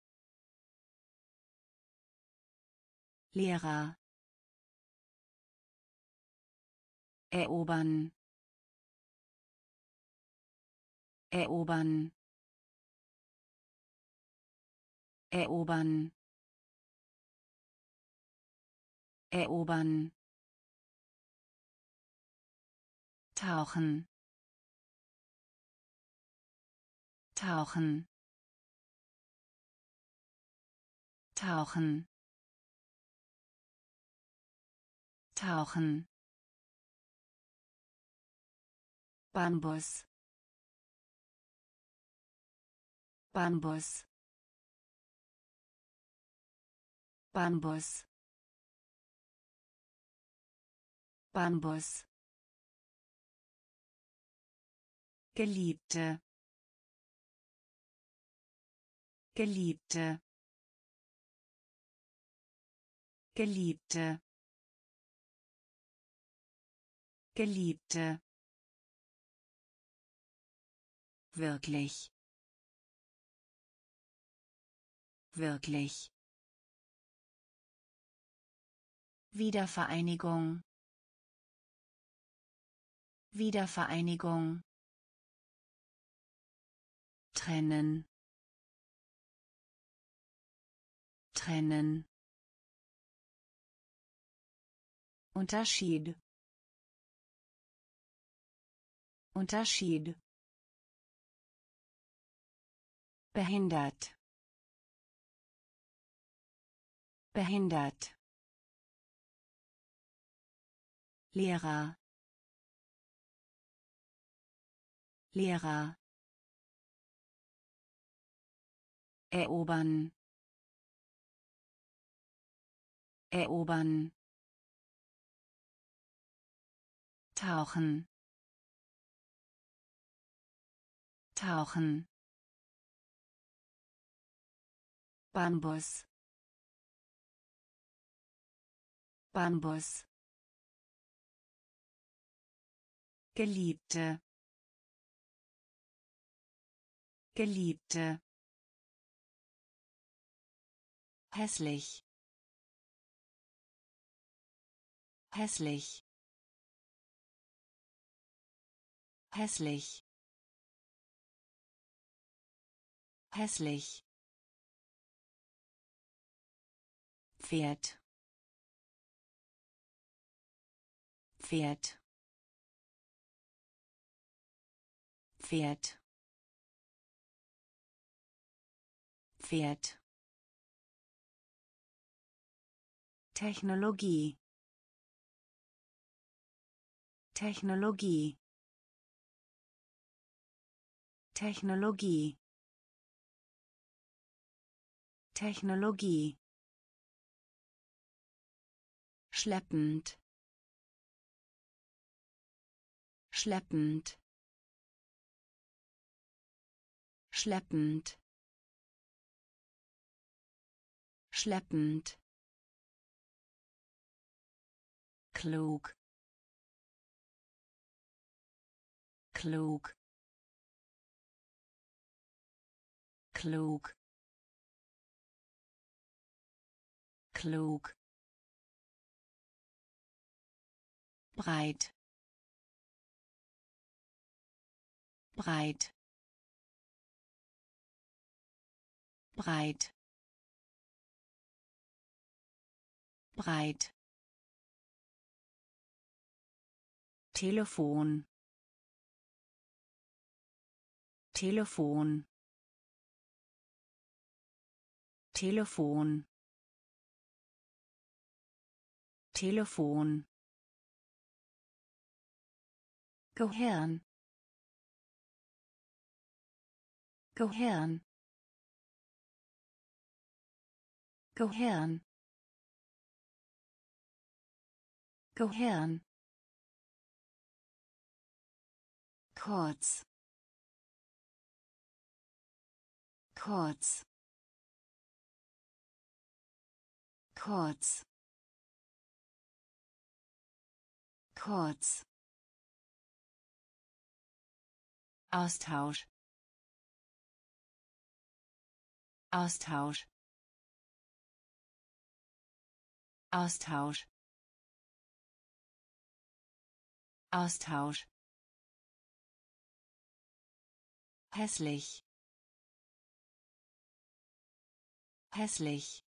Lehrer. Erobern. Erobern. Erobern. Erobern tauchen. Tauchen. Tauchen. Tauchen. Bambus Bambus Bambus Bambus Geliebte Geliebte Geliebte Geliebte Wirklich. Wirklich. Wiedervereinigung. Wiedervereinigung. Trennen. Trennen. Unterschied. Unterschied. behindert behindert Lehrer Lehrer erobern. Erobern. Tauchen. Tauchen. Bambus Bambus Geliebte. Geliebte hässlich. Hässlich. Hässlich. Hässlich. Pferd. Pferd. Pferd. Pferd Technologie. Technologie. Technologie. Technologie. Schleppend. Schleppend. Schleppend. Schleppend klug. Klug. Klug. Klug. Breit. Breit. Breit. Breit Telefon. Telefon. Telefon. Telefon. Gehirn Gehirn Gehirn Gehirn kurz kurz kurz kurz Austausch. Austausch. Austausch. Austausch hässlich. Hässlich.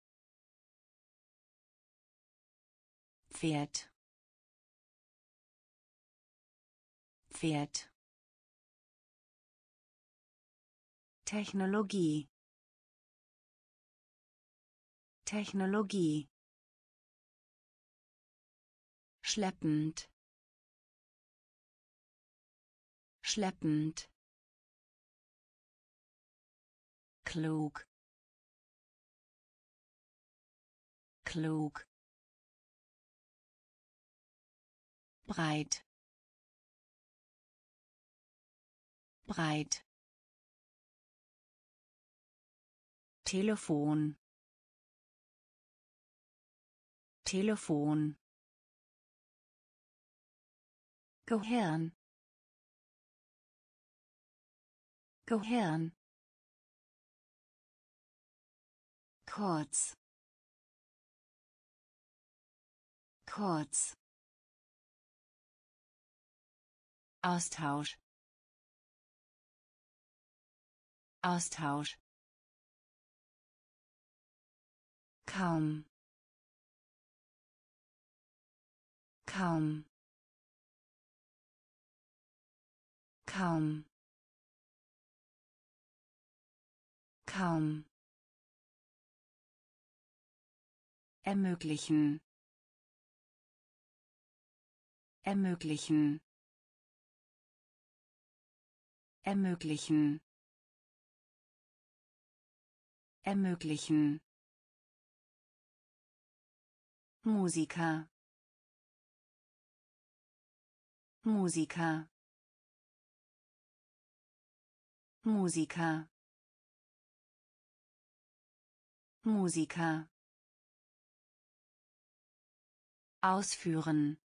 Pferd. Pferd. Technologie. Technologie. Schleppend. Schleppend klug. Klug. Breit. Breit. Telefon. Telefon. Gehirn. Gehirn kurz. Kurz. Austausch. Austausch. Kaum. Kaum. Kaum. Kaum ermöglichen. Ermöglichen. Ermöglichen. Ermöglichen. Musiker. Musiker. Musiker. Musiker ausführen.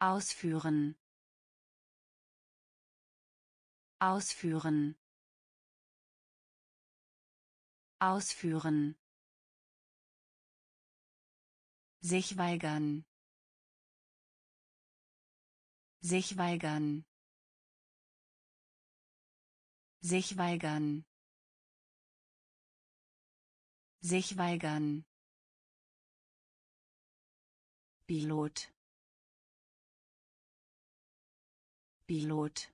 Ausführen. Ausführen. Ausführen. Sich weigern. Sich weigern. Sich weigern. Sich weigern Pilot. Pilot.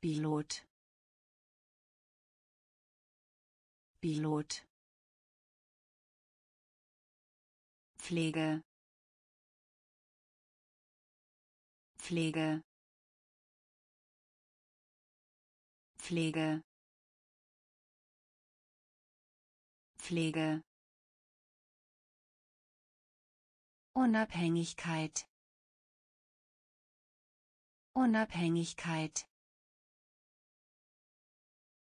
Pilot. Pilot. Pflege. Pflege. Pflege. Pflege Unabhängigkeit. Unabhängigkeit.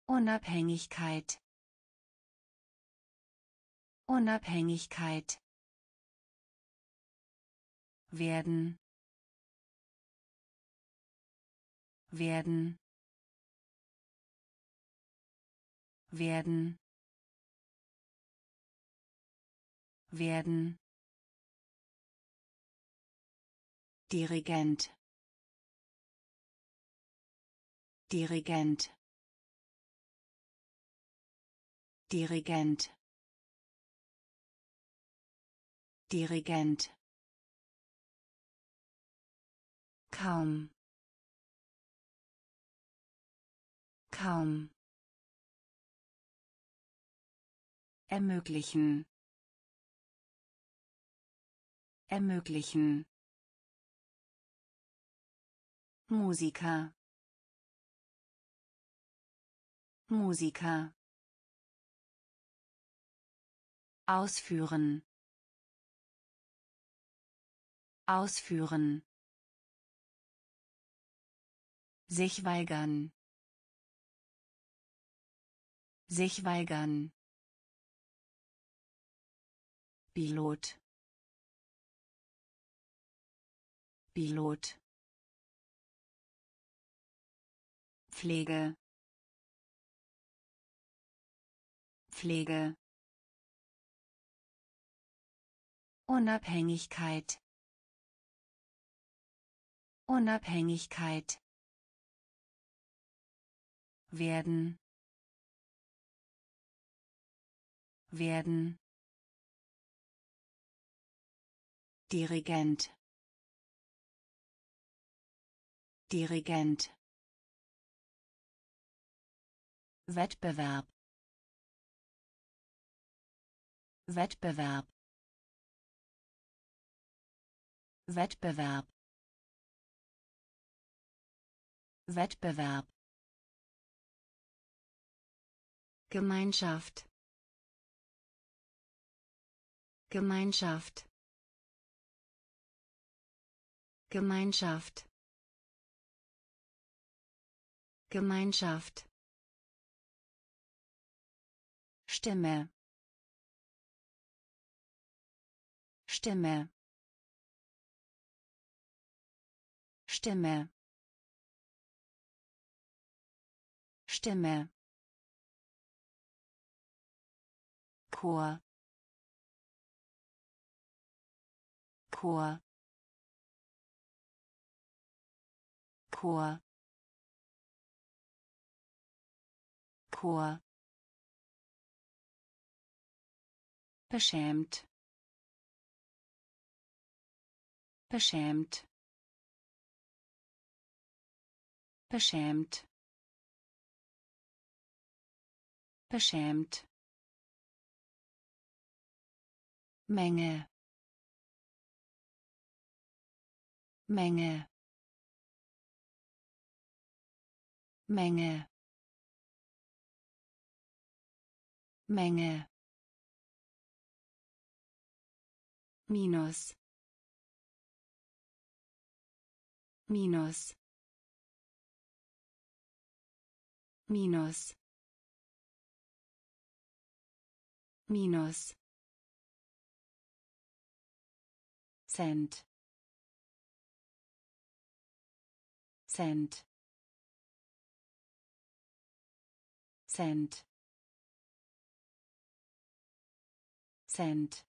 Unabhängigkeit. Unabhängigkeit. Werden. Werden. Werden. Werden Dirigent. Dirigent. Dirigent. Dirigent. Kaum. Kaum. Ermöglichen. Ermöglichen Musiker. Musiker. Ausführen. Ausführen. Sich weigern. Sich weigern. Pilot. Pilot Pflege. Pflege. Unabhängigkeit. Unabhängigkeit. Werden. Werden. Dirigent. Dirigent Wettbewerb. Wettbewerb. Wettbewerb. Wettbewerb. Gemeinschaft. Gemeinschaft. Gemeinschaft. Gemeinschaft Stimme. Stimme. Stimme. Stimme. Chor. Chor. Chor. Chor beschämt. Beschämt. Beschämt. Beschämt. Menge. Menge. Menge. Menge minus. Minus. Minus. Minus. Cent. Cent. Cent. Cent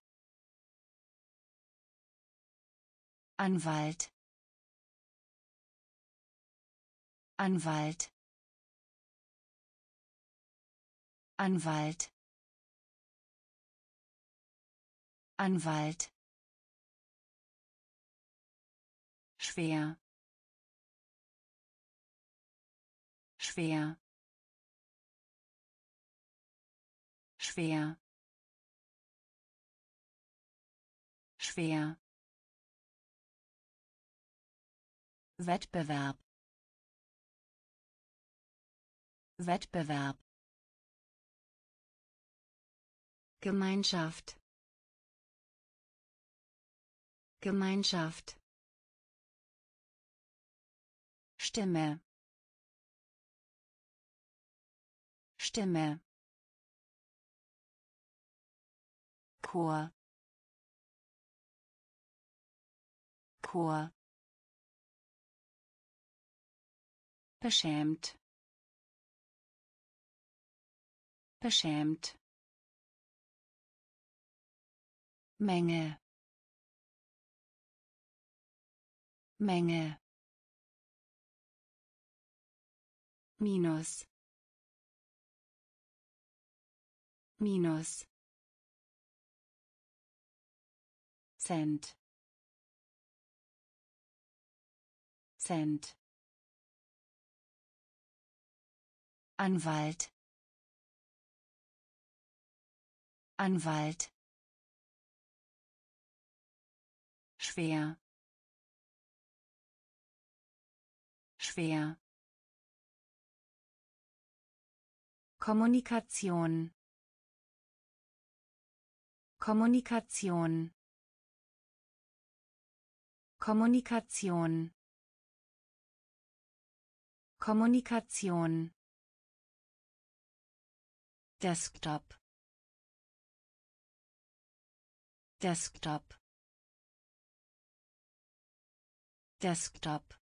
Anwalt. Anwalt. Anwalt. Anwalt. Schwer. Schwer. Schwer. Schwer Wettbewerb. Wettbewerb. Gemeinschaft. Gemeinschaft. Stimme. Stimme. Chor. Chor beschämt. Beschämt. Menge. Menge. Minus. Minus. Cent. Cent Anwalt. Anwalt. Schwer. Schwer. Kommunikation. Kommunikation. Kommunikation. Kommunikation Desktop Desktop Desktop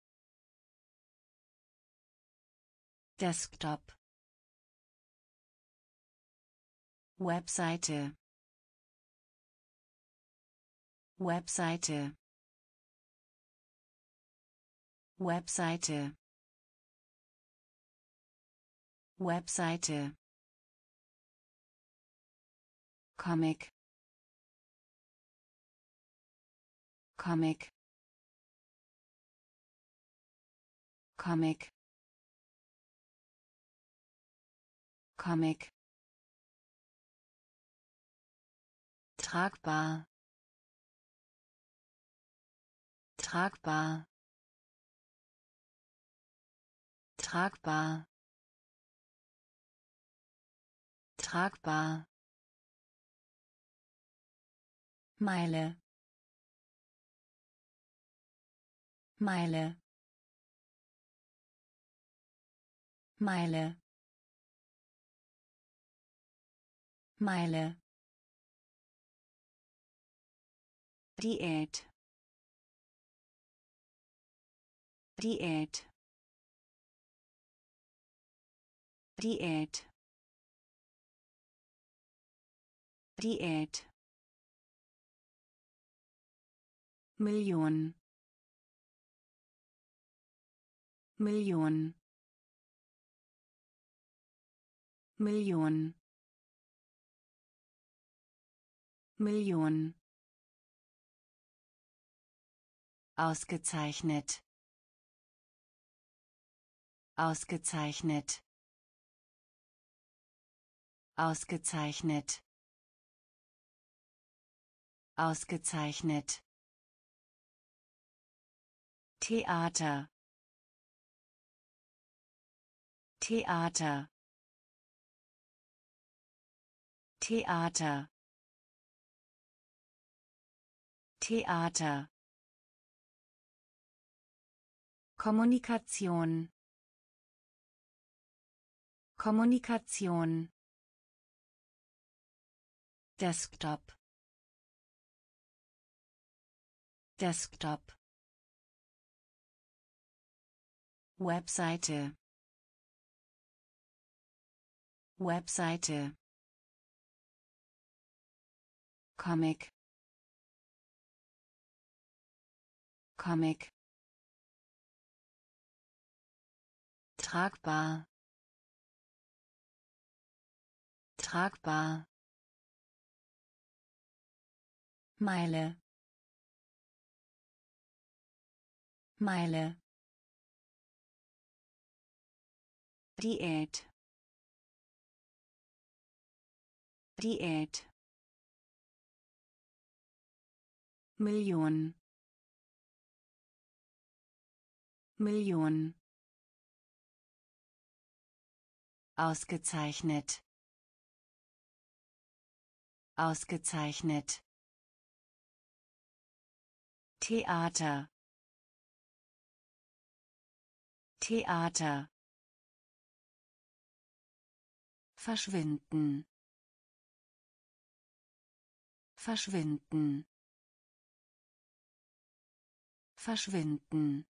Desktop Webseite Webseite Webseite Webseite Comic. Comic. Comic. Comic. Tragbar. Tragbar. Tragbar. Tragbar Meile. Meile. Meile. Meile. Diät. Diät. Diät. Diät Million Million Million Million Ausgezeichnet. Ausgezeichnet. Ausgezeichnet. Ausgezeichnet. Theater. Theater. Theater. Theater. Kommunikation Kommunikation Desktop Desktop Webseite. Webseite. Comic. Comic. Tragbar. Tragbar. Meile. Meile Diät Diät Million Million Ausgezeichnet. Ausgezeichnet. Theater. Theater. Verschwinden. Verschwinden. Verschwinden.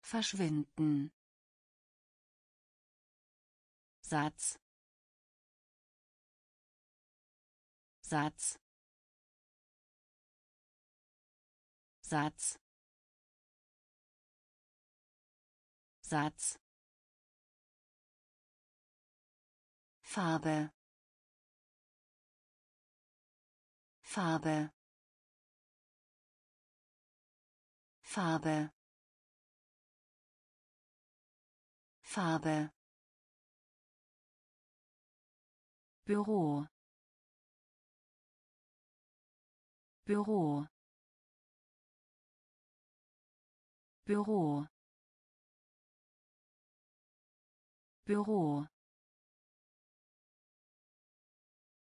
Verschwinden. Satz Satz Satz Satz Farbe. Farbe. Farbe. Farbe. Büro. Büro. Büro. Büro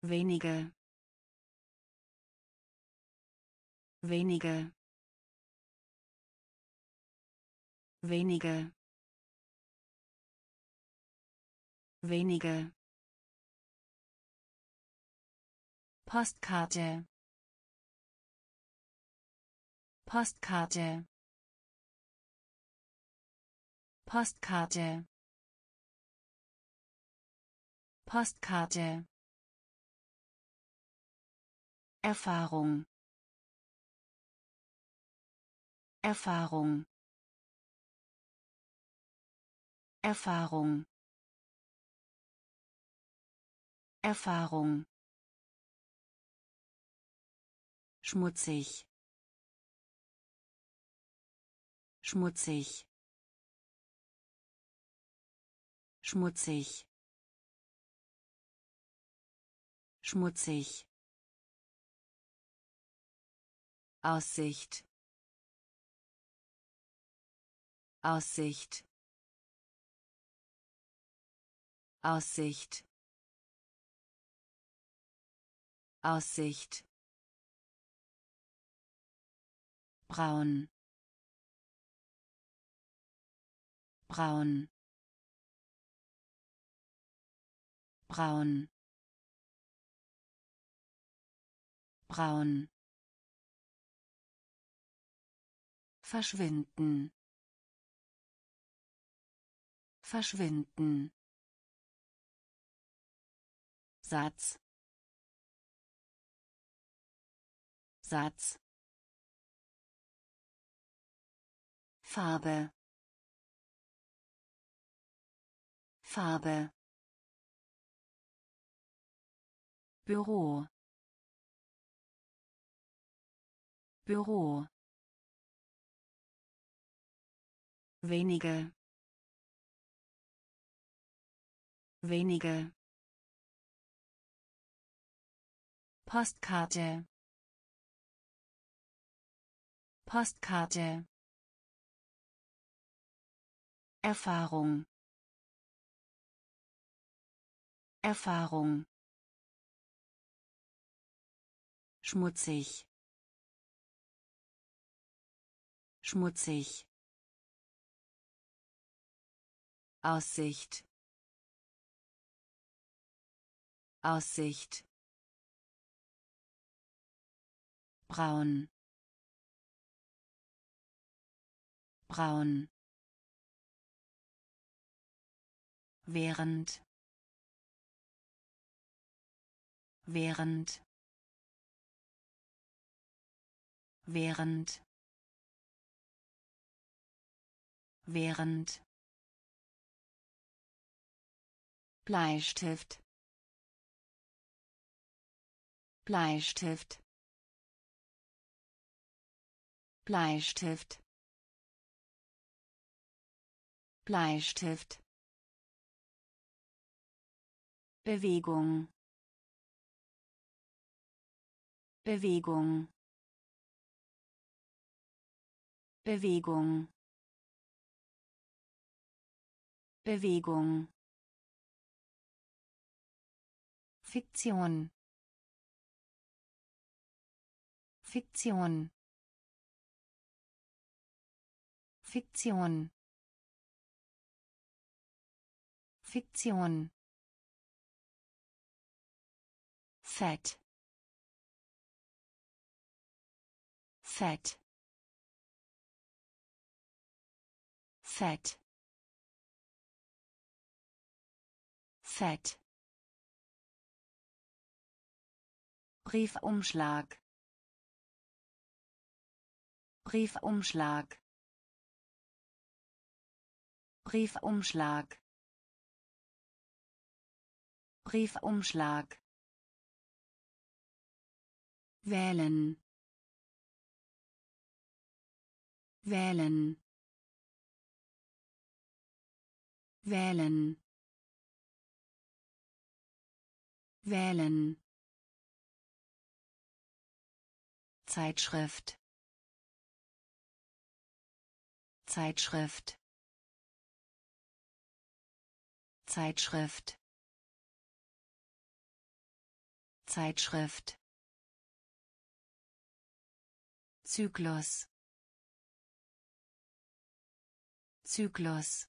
wenige. Wenige. Wenige. Wenige. Postkarte. Postkarte. Postkarte. Postkarte Erfahrung. Erfahrung. Erfahrung. Erfahrung. Schmutzig. Schmutzig. Schmutzig. Schmutzig Aussicht. Aussicht. Aussicht. Aussicht. Braun. Braun. Braun. Braun verschwinden. Verschwinden. Satz. Satz. Farbe. Farbe. Büro. Büro wenige. Wenige. Postkarte. Postkarte. Erfahrung. Erfahrung. Schmutzig. Schmutzig Aussicht. Aussicht. Braun. Braun. Während während während während Bleistift. Bleistift. Bleistift. Bleistift. Bewegung. Bewegung. Bewegung. Bewegung Fiktion. Fiktion. Fiktion. Fiktion. Fett. Fett. Fett. Fett Briefumschlag. Briefumschlag. Briefumschlag. Briefumschlag. Wählen. Wählen. Wählen. Wählen Zeitschrift. Zeitschrift. Zeitschrift. Zeitschrift. Zyklus. Zyklus.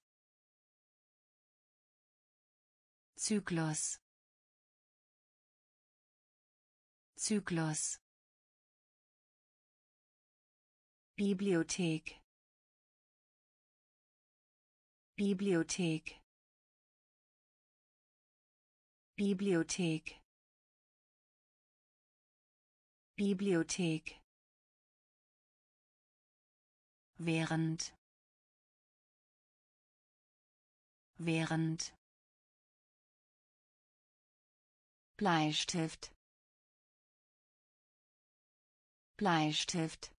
Zyklus. Zyklus Bibliothek. Bibliothek. Bibliothek. Bibliothek. Während. Während. Bleistift. Bleistift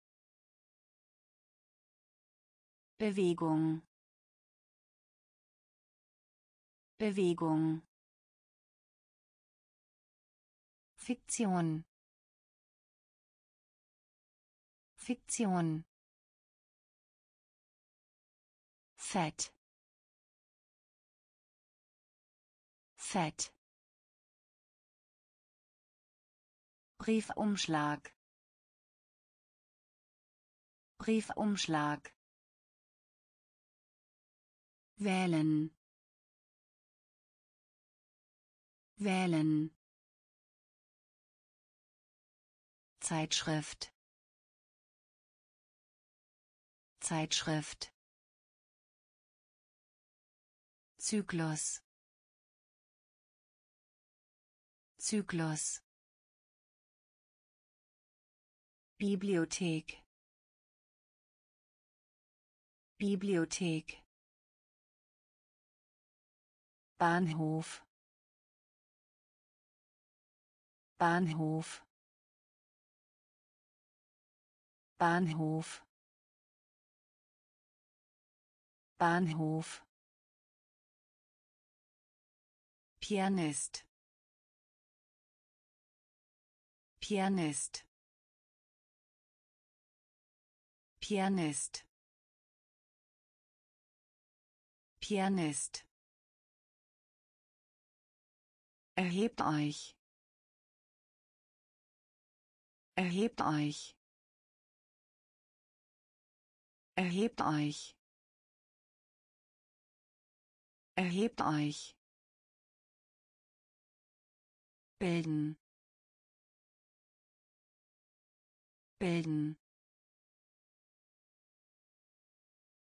Bewegung. Bewegung. Fiktion. Fiktion. Fett. Fett. Briefumschlag. Briefumschlag wählen. Wählen. Zeitschrift. Zeitschrift. Zyklus. Zyklus. Bibliothek. Bibliothek Bahnhof. Bahnhof. Bahnhof. Bahnhof. Pianist. Pianist. Pianist. Pianist Erhebt euch. Erhebt euch. Erhebt euch. Erhebt euch. bilden bilden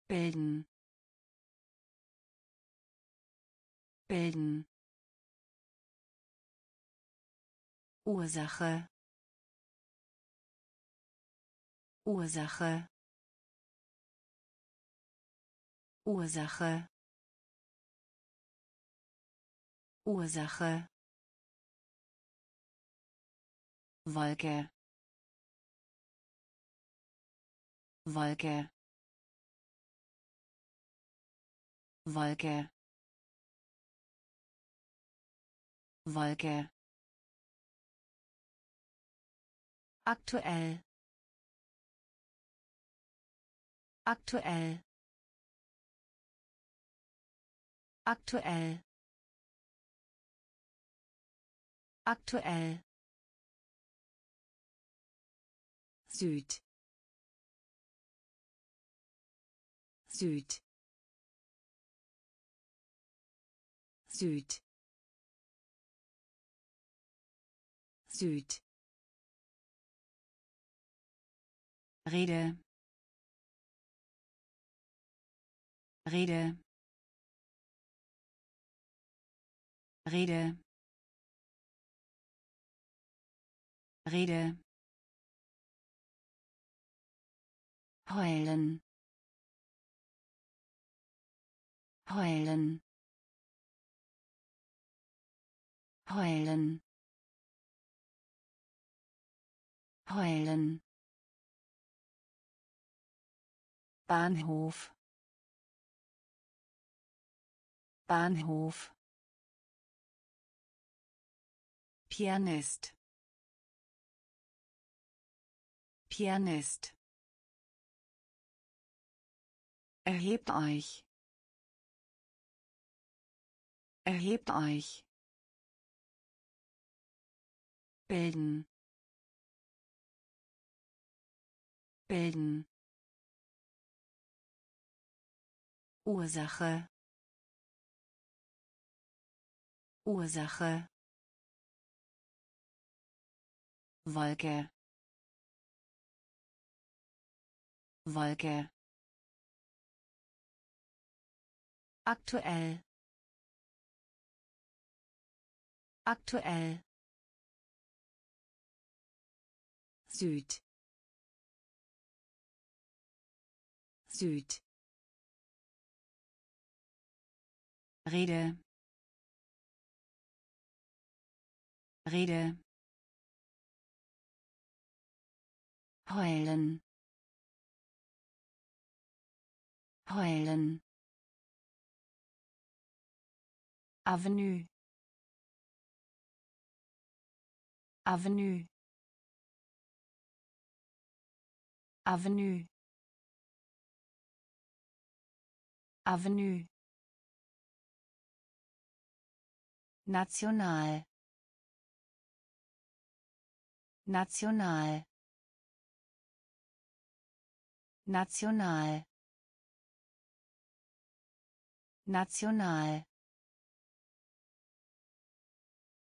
bilden bilden Ursache. Ursache. Ursache. Ursache. Wolke. Wolke. Wolke. Wolke aktuell. Aktuell. Aktuell. Aktuell. Süd. Süd. Süd. Süd Rede. Rede. Rede. Rede. Heulen. Heulen. Heulen. Heulen Bahnhof Bahnhof Pianist Pianist Erhebt euch. Erhebt euch. Bilden. Bilden. Ursache. Ursache. Wolke. Wolke. Aktuell. Aktuell. Süd. Süd. Rede. Rede. heulen. Heulen. Avenue. Avenue. Avenue. Avenue National. National. National. National.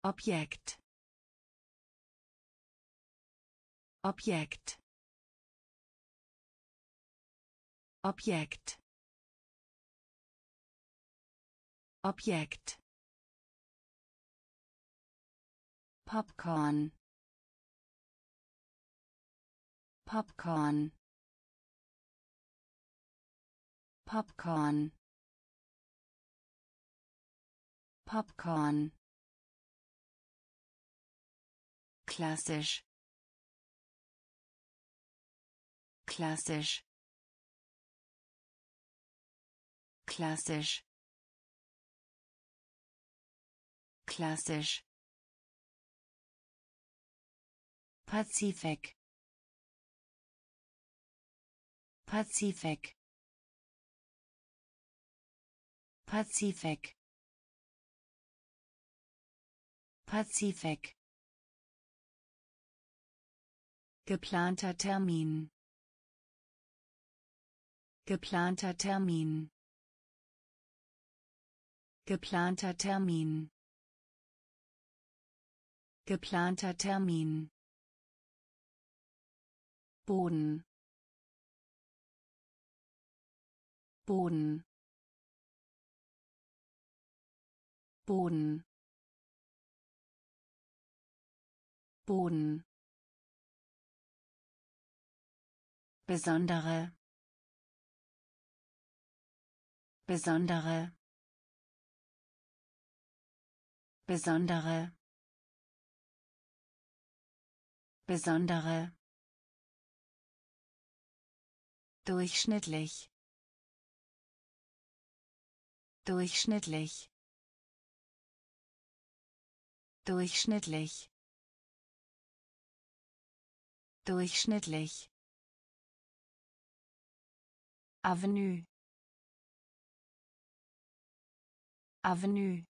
Objekt. Objekt. Objekt. Objekt Popcorn. Popcorn. Popcorn. Popcorn. Klassisch. Klassisch. Klassisch. Klassisch Pazifik. Pazifik. Pazifik. Pazifik. Geplanter Termin. Geplanter Termin. Geplanter Termin. Geplanter Termin Boden. Boden. Boden. Boden. Besondere. Besondere. Besondere. Besondere durchschnittlich. Durchschnittlich. Durchschnittlich. Durchschnittlich. Avenue. Avenue.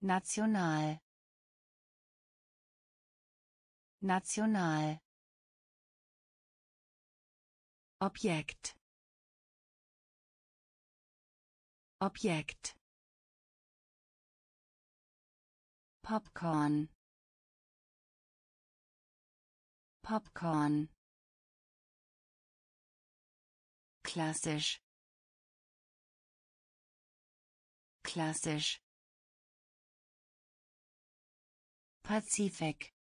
National. National Objekt. Objekt. Popcorn. Popcorn. Klassisch. Klassisch. Pazifik.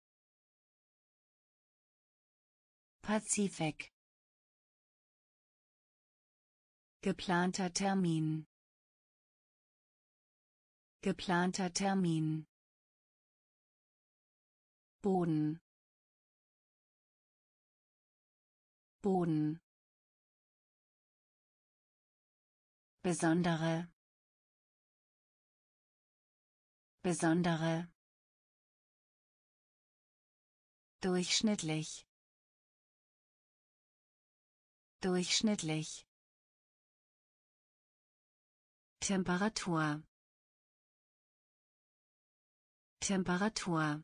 Pazifik geplanter Termin. Geplanter Termin. Boden. Boden. Besondere. Besondere. Durchschnittlich. Durchschnittlich Temperatur. Temperatur.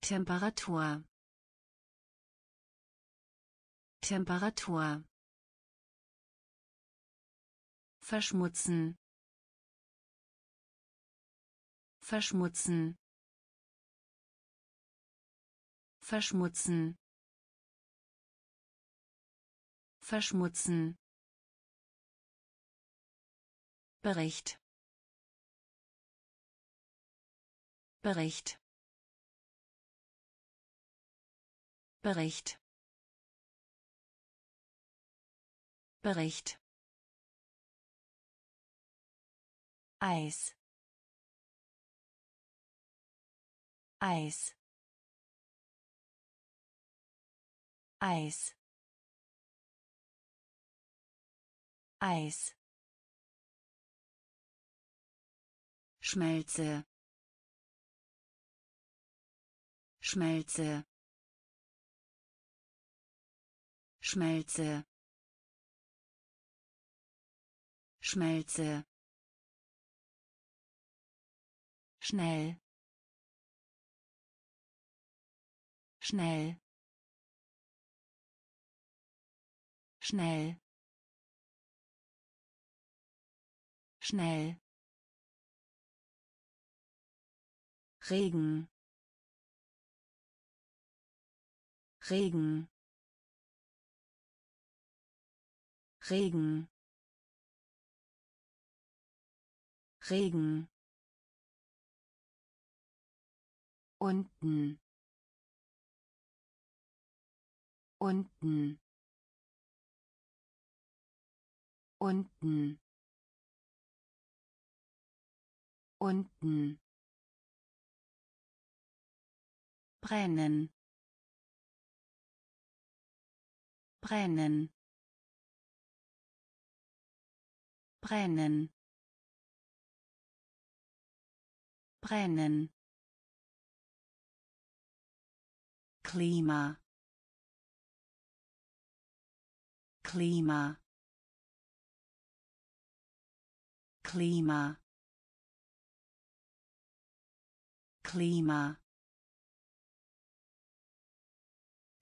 Temperatur. Temperatur. Verschmutzen. Verschmutzen. Verschmutzen. Verschmutzen Bericht. Bericht. Bericht. Bericht. Eis. Eis. Eis. Eis Schmelze. Schmelze. Schmelze. Schmelze. Schnell. Schnell. Schnell. Schnell Regen. Regen. Regen. Regen. Unten. Unten. Unten. Unten brennen. Brennen. Brennen. Brennen. Klima. Klima. Klima. Klima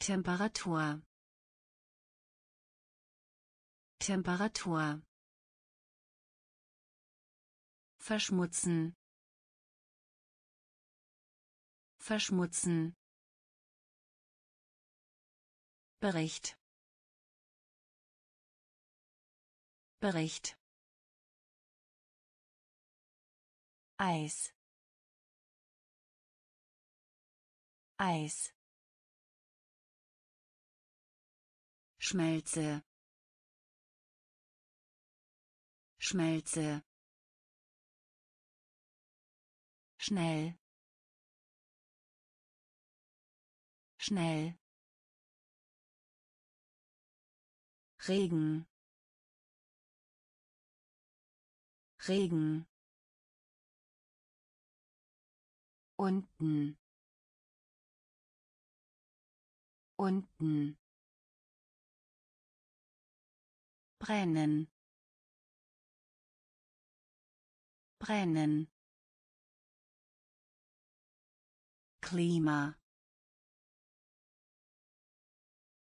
Temperatur. Temperatur. Verschmutzen. Verschmutzen. Bericht. Bericht. Eis. Eis Schmelze. Schmelze. Schnell. Schnell. Regen. Regen. Unten. Unten brennen. Brennen. Klima.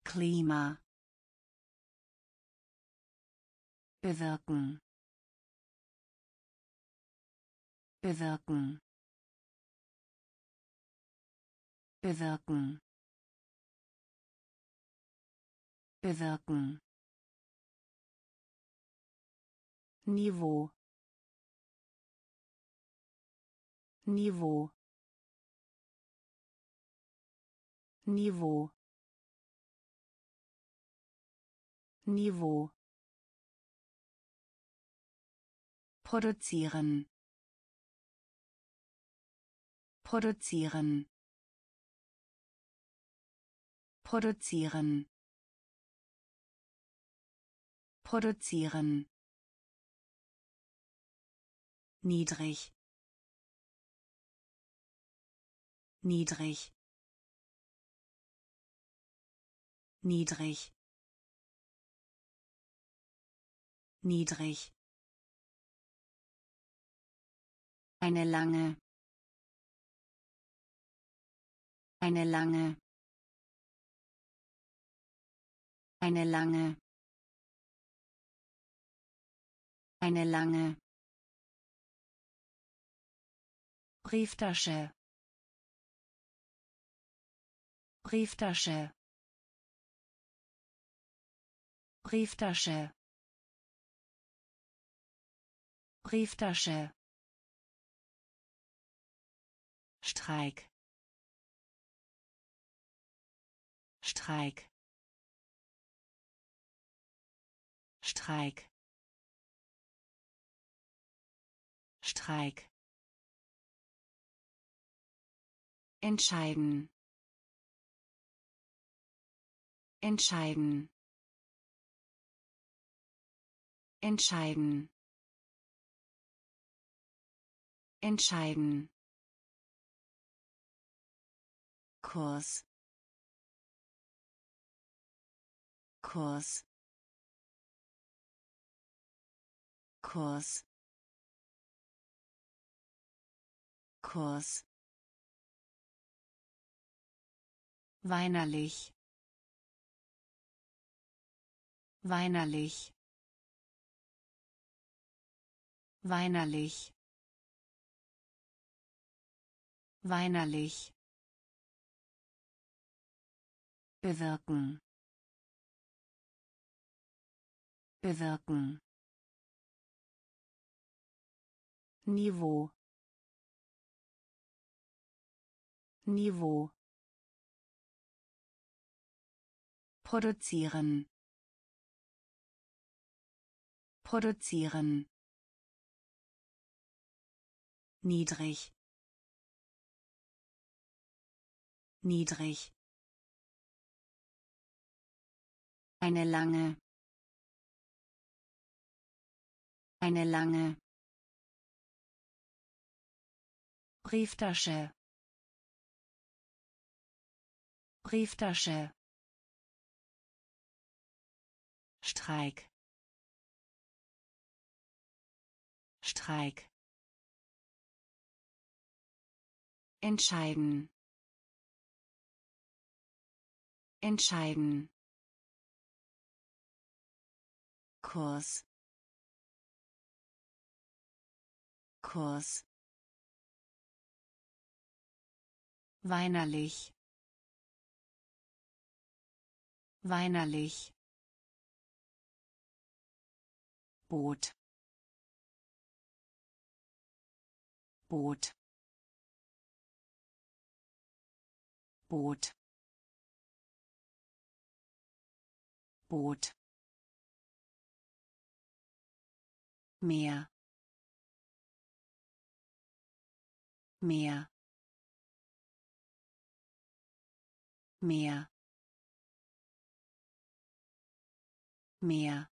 Klima. Bewirken. Bewirken. Bewirken. Bewirken Niveau. Niveau. Niveau. Niveau. Produzieren. Produzieren. Produzieren. Produzieren niedrig niedrig niedrig niedrig. Eine lange eine lange eine lange eine lange Brieftasche. Brieftasche. Brieftasche. Brieftasche. Streik. Streik. Streik. Streik entscheiden. Entscheiden. Entscheiden. Entscheiden. Kurs. Kurs. Kurs. Kurs weinerlich. Weinerlich. Weinerlich. Weinerlich. Bewirken. Bewirken. Niveau. Niveau produzieren. Produzieren. Niedrig. Niedrig. Eine lange. Eine lange. Brieftasche. Brieftasche Streik. Streik. Entscheiden. Entscheiden. Kurs. Kurs. Weinerlich. Weinerlich Boot. Boot. Boot. Boot. Mehr mehr mehr mehr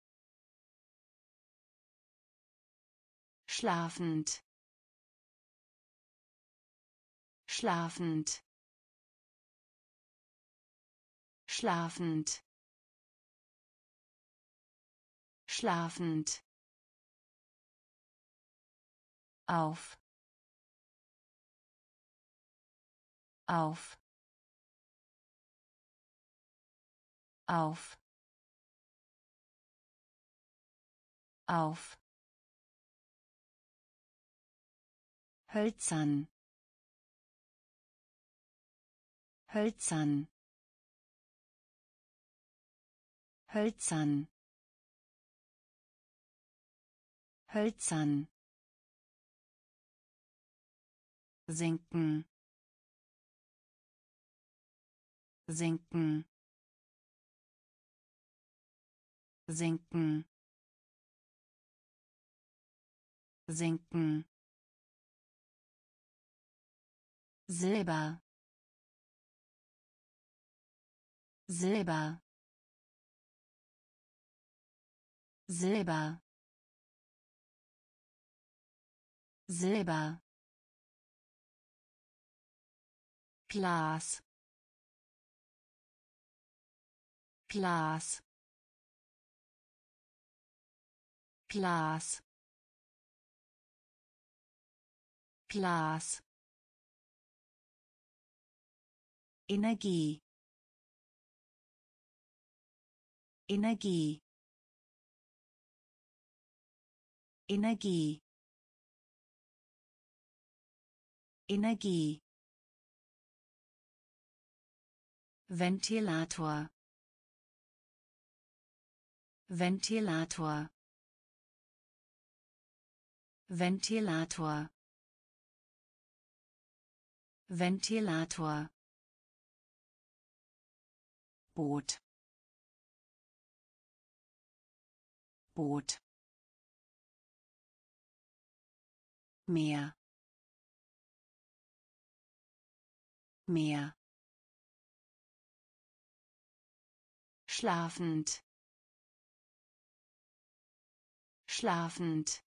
schlafend schlafend schlafend schlafend. Auf. Auf. Auf. Auf hölzern. Hölzern. Hölzern. Hölzern. Sinken sinken sinken sinken Silber. Silber. Silber. Silber. Glas. Glas. Glas. Glas Energie. Energie. Energie. Energie. Ventilator. Ventilator. Ventilator. Ventilator Boot. Boot. Meer. Meer. Schlafend. Schlafend.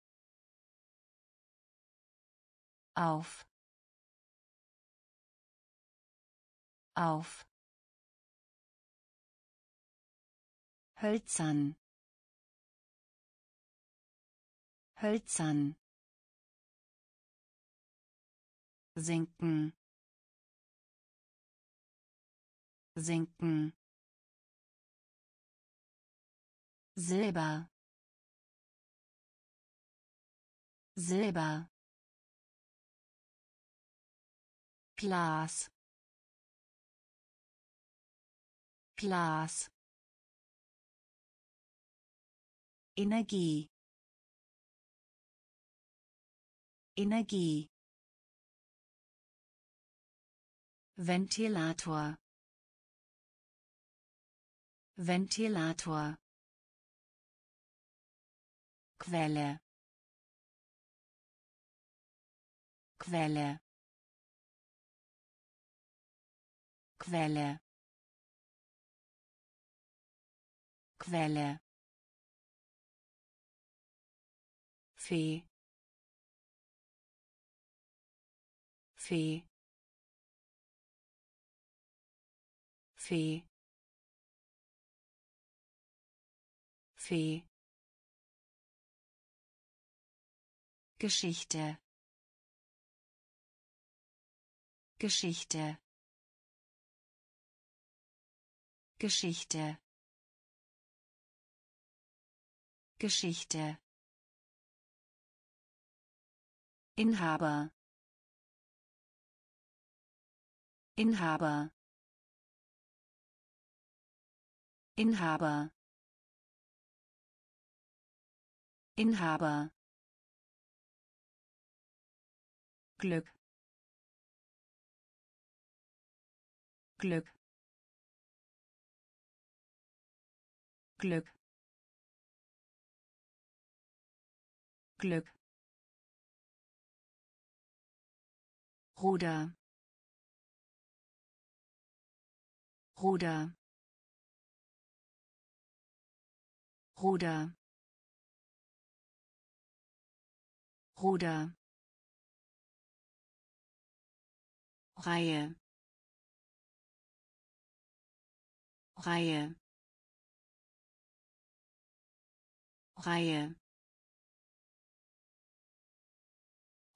Auf. Auf hölzern. Hölzern. Sinken. Sinken. Silber. Silber. Glas. Glas Energie. Energie. Ventilator. Ventilator. Quelle. Quelle. Quelle. Quelle Fee. Fee. Fee. Fee. Geschichte. Geschichte. Geschichte. Geschichte Inhaber. Inhaber. Inhaber. Inhaber. Glück. Glück. Glück. Glück Ruder. Ruder. Ruder. Ruder. Reihe. Reihe. Reihe.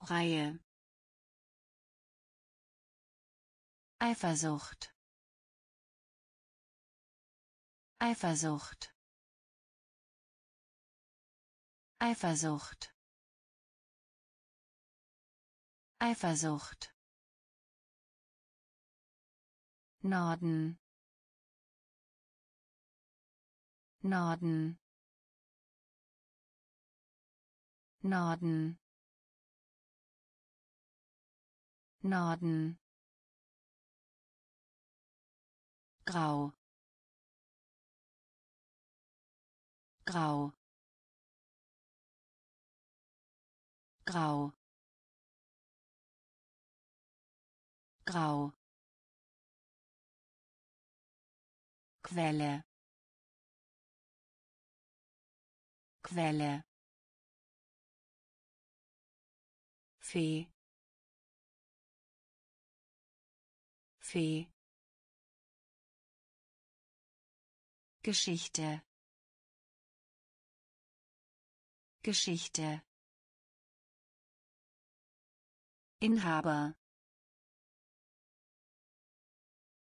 Reihe Eifersucht. Eifersucht. Eifersucht. Eifersucht. Norden. Norden. Norden. Norden Grau. Grau. Grau. Grau. Quelle. Quelle. Fee. Fee Geschichte. Geschichte. Inhaber.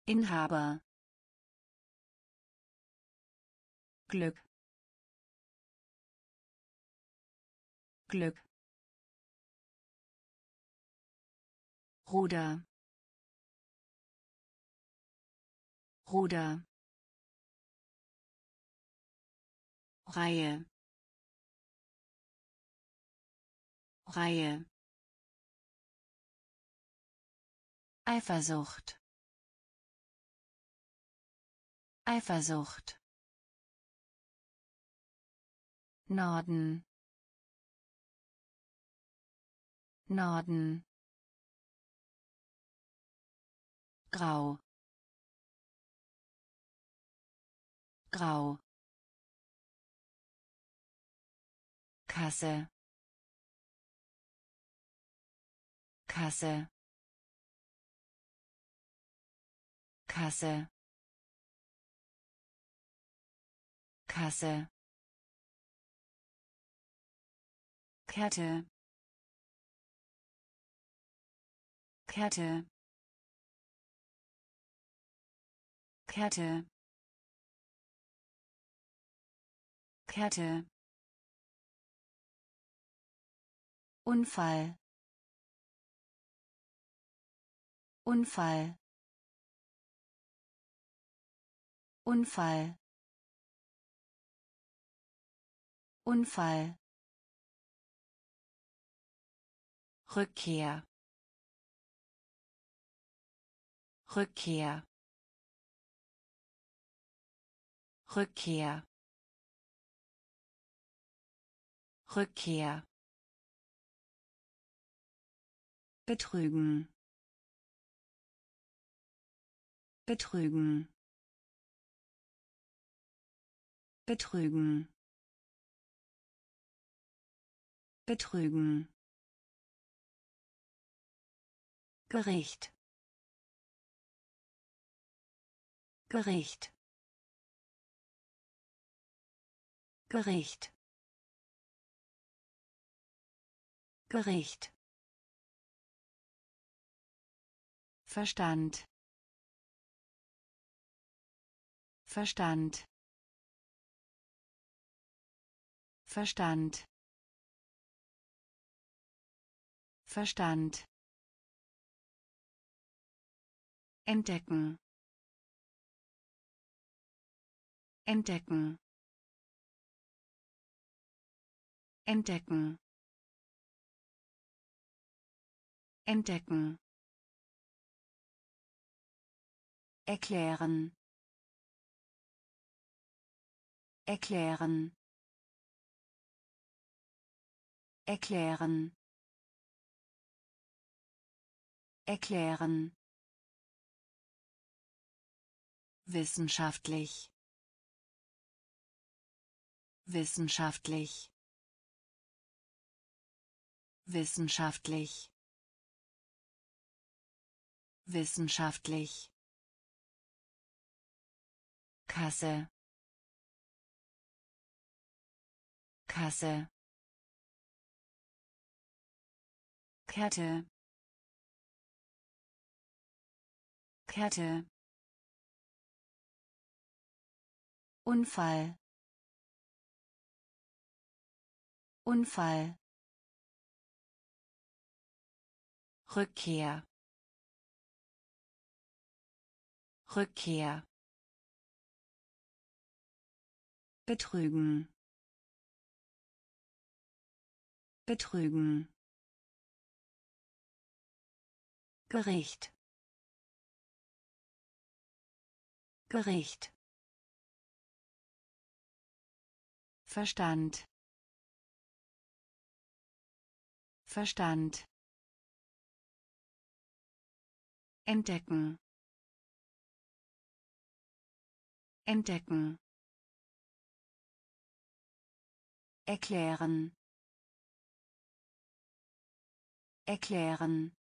Inhaber. Glück. Glück. Ruder. Ruder Reihe. Reihe. Eifersucht. Eifersucht. Norden. Norden. Grau. Grau Kasse. Kasse. Kasse. Kasse. Kette. Kette. Kette. Kette Unfall. Unfall. Unfall. Unfall. Rückkehr. Rückkehr. Rückkehr. Rückkehr betrügen. Betrügen. Betrügen. Betrügen. Gericht. Gericht. Gericht. Gericht Verstand. Verstand. Verstand. Verstand. Entdecken. Entdecken. Entdecken. Entdecken erklären. Erklären. Erklären. Erklären. Wissenschaftlich. Wissenschaftlich. Wissenschaftlich. Wissenschaftlich Kasse. Kasse. Kette. Kette. Unfall. Unfall. Rückkehr. Rückkehr betrügen. Betrügen. Gericht. Gericht. Verstand. Verstand. Entdecken. Entdecken erklären. Erklären.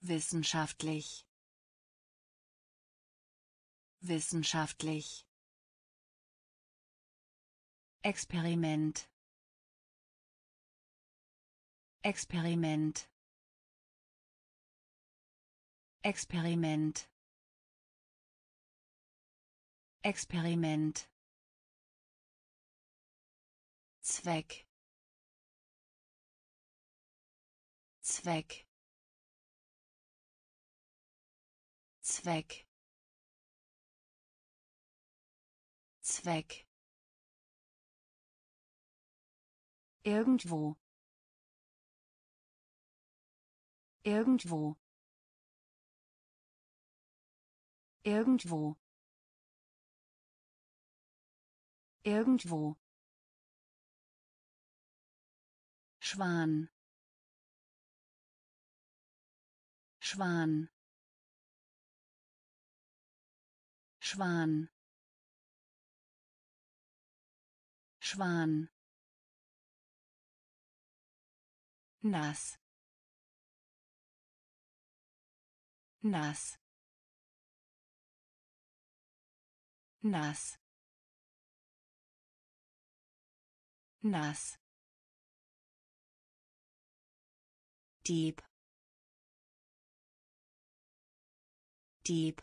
Wissenschaftlich. Wissenschaftlich. Experiment. Experiment. Experiment. Experiment Zweck Zweck Zweck Zweck Irgendwo. Irgendwo. Irgendwo. Irgendwo. Schwan. Schwan. Schwan. Schwan. nass nass nass nass deep. Deep.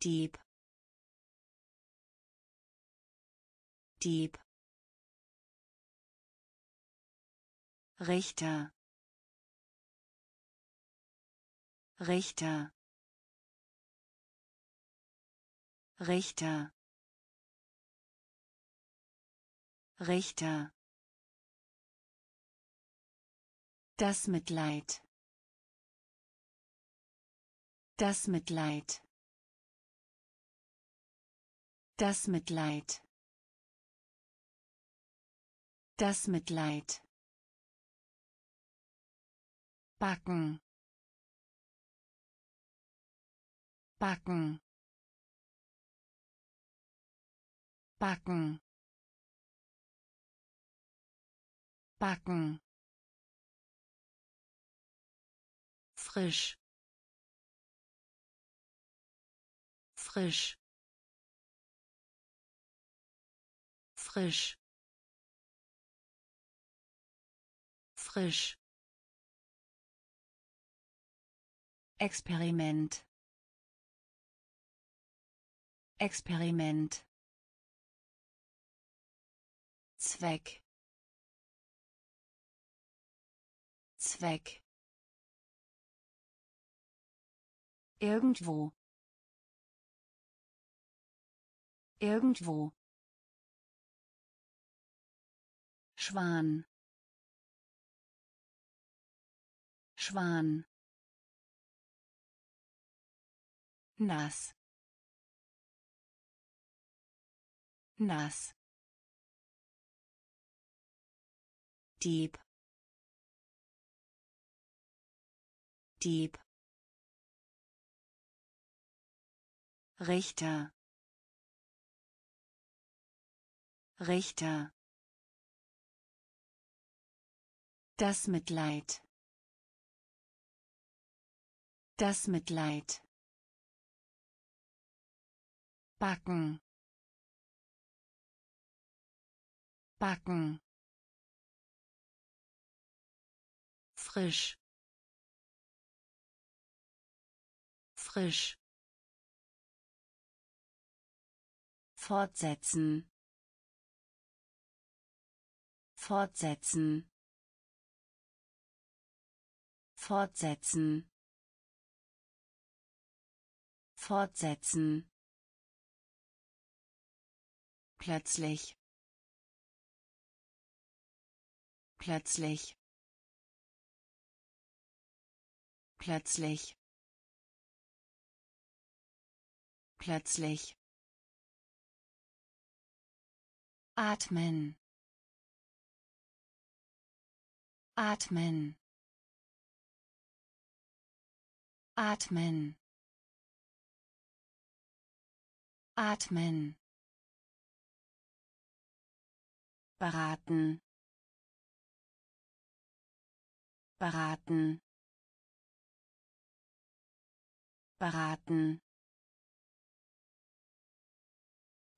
Deep. Deep. Richter. Richter. Richter. Richter Das Mitleid. Das Mitleid. Das Mitleid. Das Mitleid. Backen. Backen. Backen. Backen frisch. Frisch. Frisch. Frisch. Experiment. Experiment. Zweck. Zweck Irgendwo. Irgendwo. Schwan. Schwan. nass nass deep deep Richter. Richter. Das Mitleid. Das Mitleid. Backen. Backen. Frisch. Frisch fortsetzen. Fortsetzen. Fortsetzen. Fortsetzen. Plötzlich. Plötzlich. Plötzlich. Plötzlich atmen. Atmen. Atmen. Atmen. Beraten. Beraten. Beraten.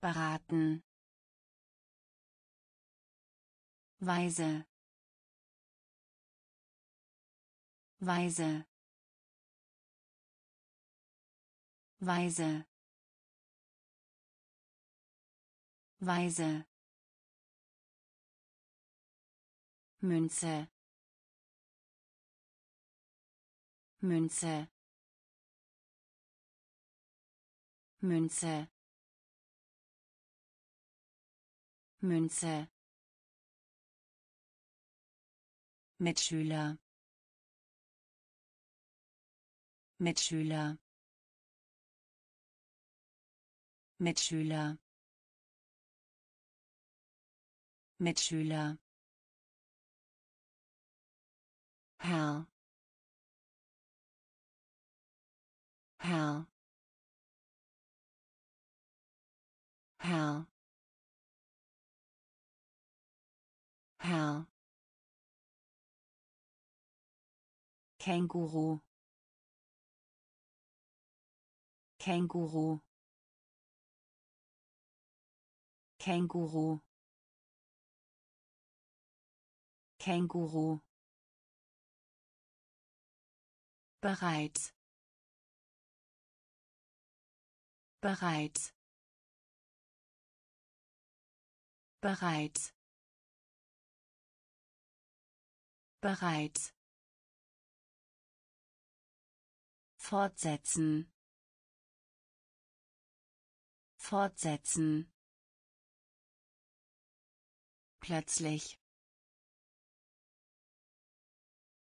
Beraten Weise. Weise. Weise. Weise. Münze. Münze. Münze. Münze Mitschüler. Mitschüler. Mitschüler. Mitschüler. Herr. Herr. Herr. Herr Känguru. Känguru. Känguru. Känguru. Bereits bereits bereits bereits fortsetzen. Fortsetzen. Plötzlich.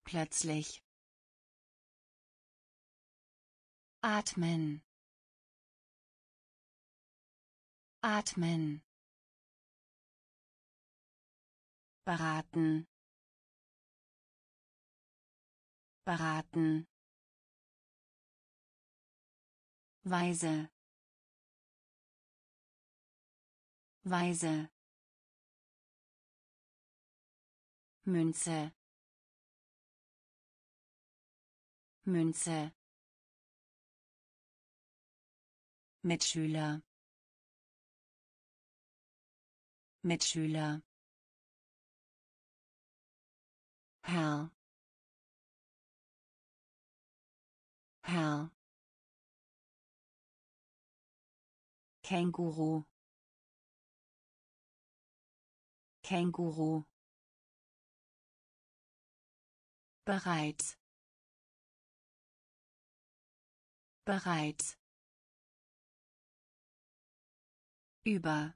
Plötzlich. Atmen. Atmen. Beraten. Beraten Weise. Weise. Münze. Münze. Mitschüler. Mitschüler. Herr. Herr Känguru. Känguru. Bereits bereits über.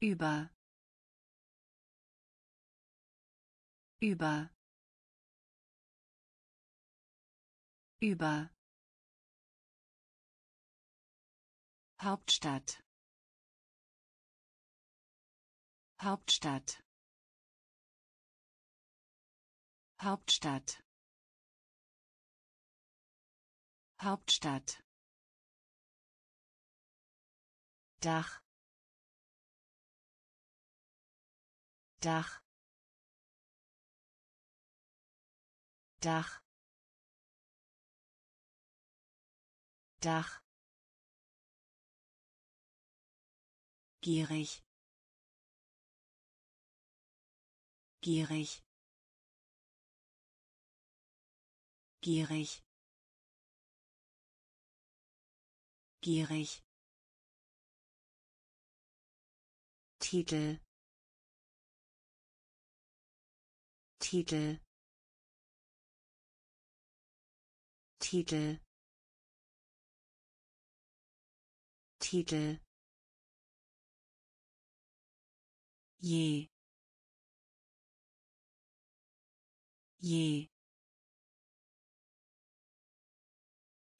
Über. Über. Über Hauptstadt. Hauptstadt. Hauptstadt. Hauptstadt. Dach. Dach. Dach. Dach gierig. Gierig. Gierig. Gierig. Titel. Titel. Titel. Titel je je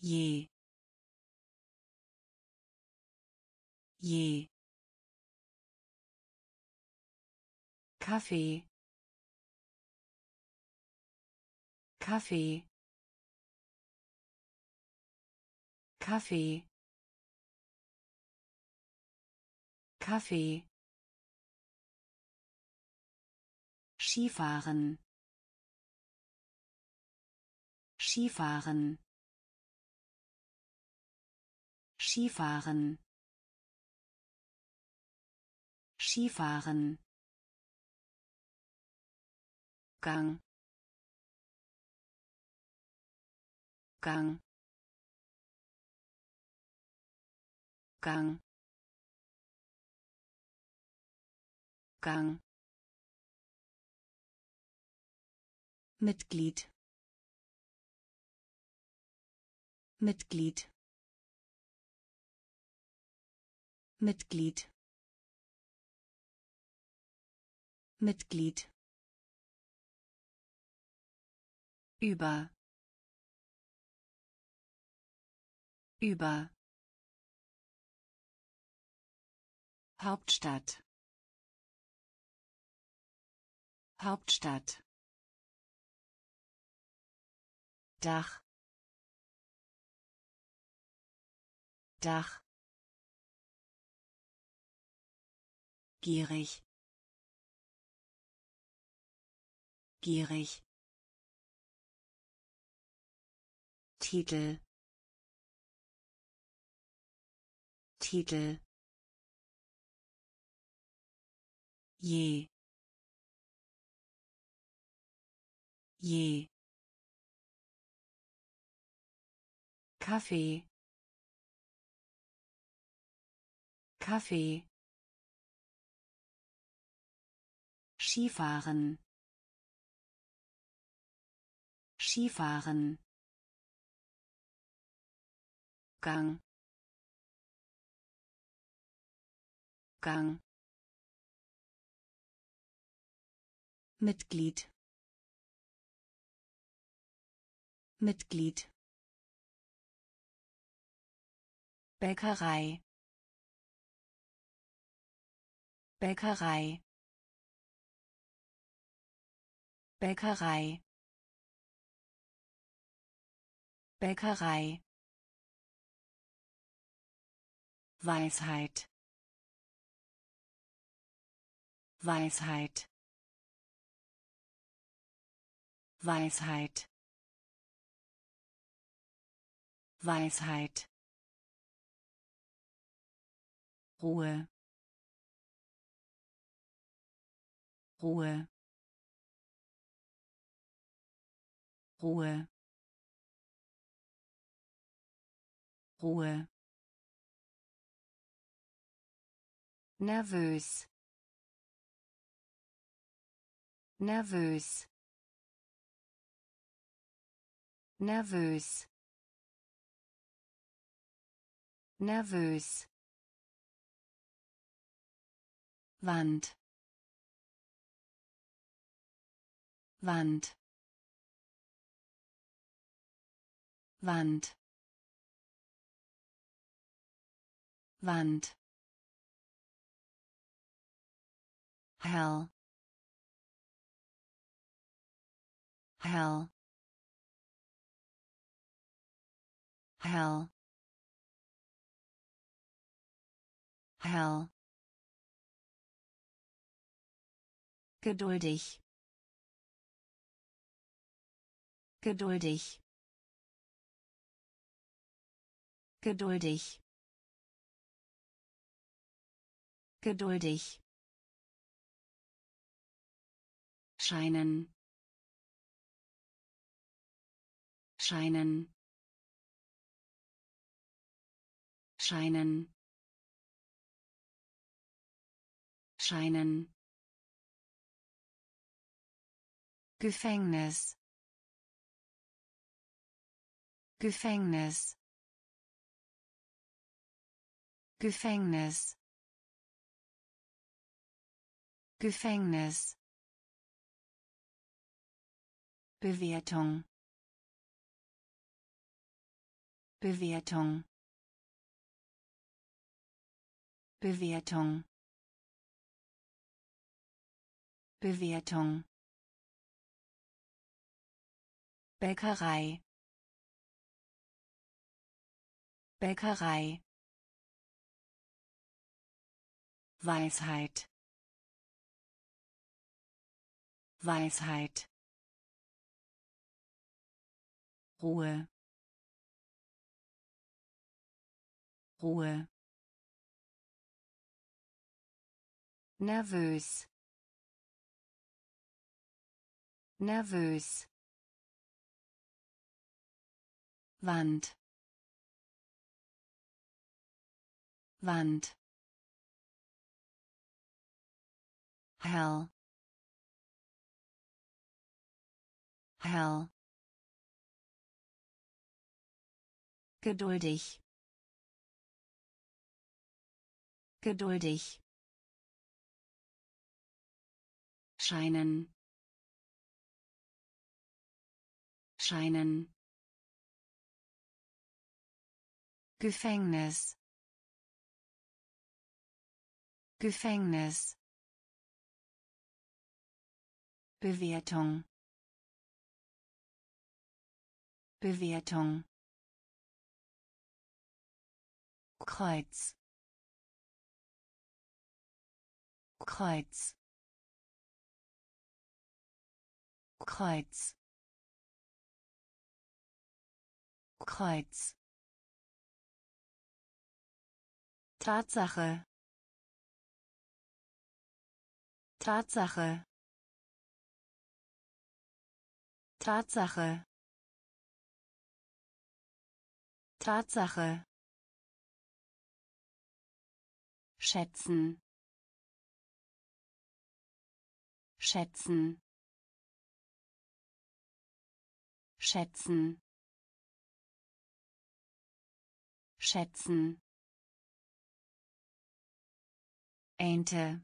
je je Kaffee Kaffee Kaffee Kaffee Skifahren. Skifahren. Skifahren. Skifahren. Gang. Gang. Gang. Gang Mitglied. Mitglied. Mitglied. Mitglied. Über. Über. Hauptstadt. Hauptstadt Dach. Dach. Gierig. Gierig. Titel. Titel. Je. Je Kaffee. Kaffee. Skifahren. Skifahren. Gang. Gang. Mitglied. Mitglied Bäckerei. Bäckerei. Bäckerei. Bäckerei. Weisheit. Weisheit. Weisheit. Weisheit Ruhe. Ruhe. Ruhe. Ruhe. Nervös. Nervös. Nervös. Nervös Wand. Wand. Wand. Wand. Hell. Hell. Hell. Hell geduldig. Geduldig. Geduldig. Geduldig. Scheinen. Scheinen. Scheinen. Scheinen Gefängnis. Gefängnis. Gefängnis. Gefängnis. Bewertung. Bewertung. Bewertung. Bewertung Bäckerei. Bäckerei. Weisheit. Weisheit. Ruhe. Ruhe. Nervös. Nervös Wand. Wand. Hell. Hell. Geduldig. Geduldig. Scheinen. Scheinen Gefängnis. Gefängnis. Bewertung. Bewertung. Kreuz. Kreuz. Kreuz. Kreuz Tatsache. Tatsache. Tatsache. Tatsache. Schätzen. Schätzen. Schätzen. Schätzen Ente.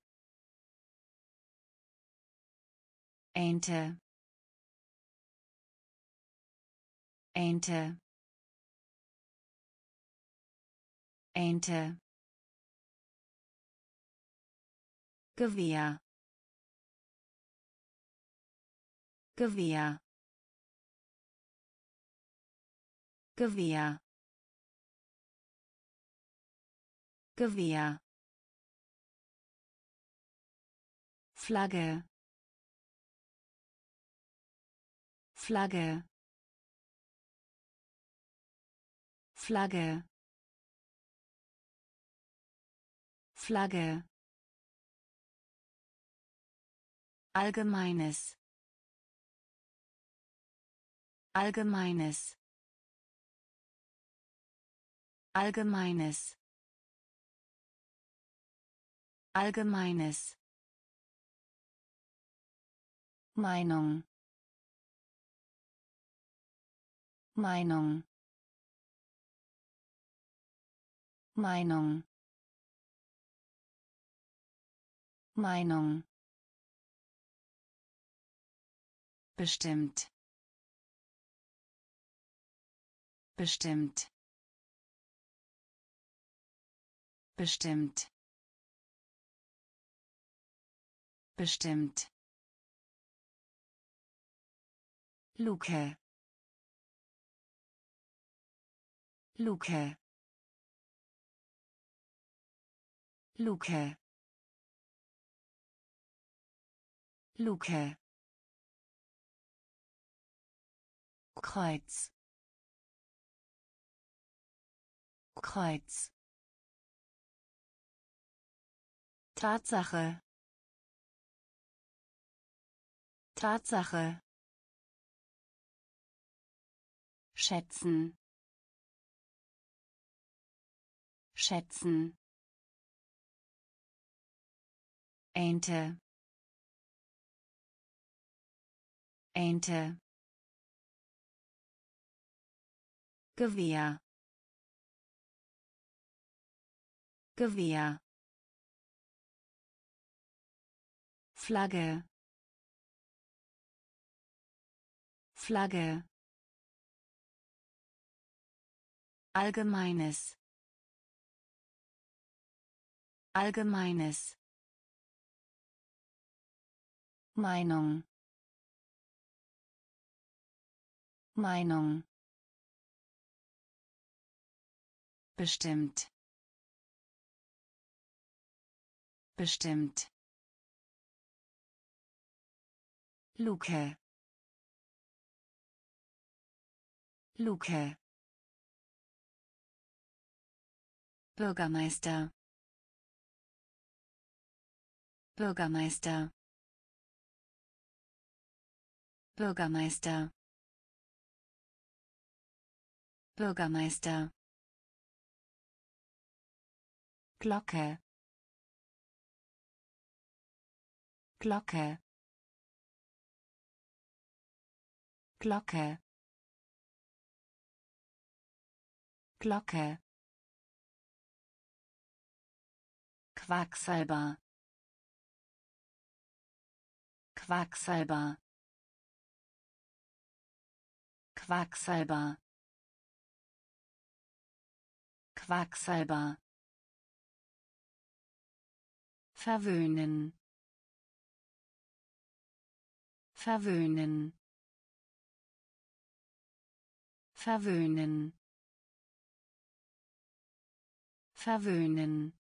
Ente. Ente. Ente. Gewehr Gewehr Gewehr Gewehr Flagge. Flagge. Flagge. Flagge. Allgemeines. Allgemeines. Allgemeines. Allgemeines Meinung. Meinung. Meinung. Meinung. Bestimmt. Bestimmt. Bestimmt. Bestimmt Luke. Luke. Luke. Luke. Kreuz. Kreuz. Tatsache. Tatsache schätzen schätzen. Ente. Ente. Gewehr. Gewehr. Flagge. Flagge Allgemeines. Allgemeines. Meinung. Meinung. Bestimmt. Bestimmt. Luke. Luke Bürgermeister. Bürgermeister. Bürgermeister. Bürgermeister. Glocke. Glocke. Glocke. Glocke Quacksalber. Quacksalber. Quacksalber. Quacksalber. Verwöhnen. Verwöhnen. Verwöhnen. Verwöhnen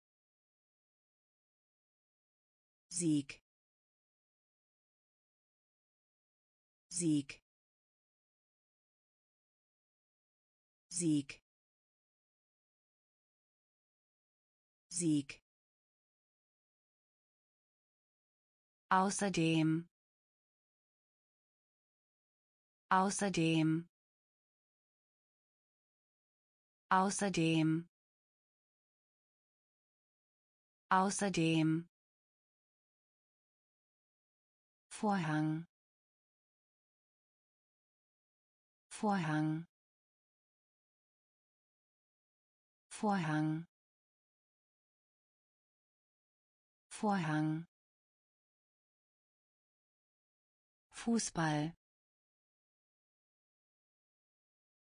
Sieg. Sieg. Sieg. Sieg. Außerdem. Außerdem. Außerdem. Außerdem Vorhang. Vorhang. Vorhang. Vorhang. Fußball.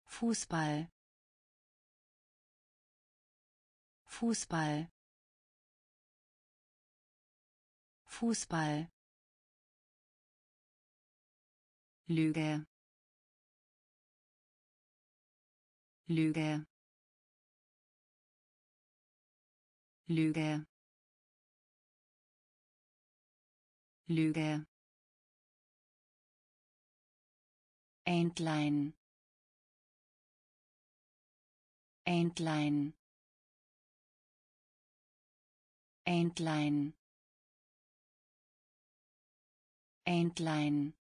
Fußball. Fußball. Fußball Lüge. Lüge. Lüge. Lüge. Entlein. Entlein. Entlein. Entlein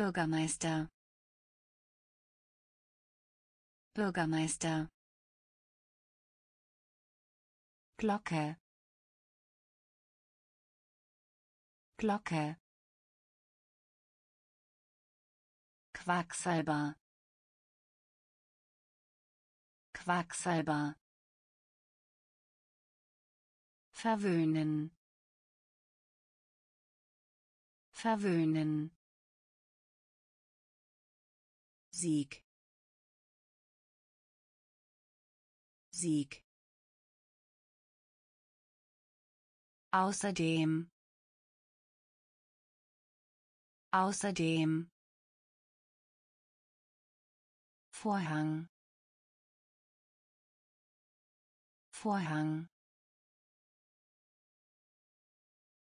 Bürgermeister. Bürgermeister. Glocke. Glocke. Quacksalber. Quacksalber. Verwöhnen. Verwöhnen Sieg. Sieg. Außerdem. Außerdem. Vorhang. Vorhang.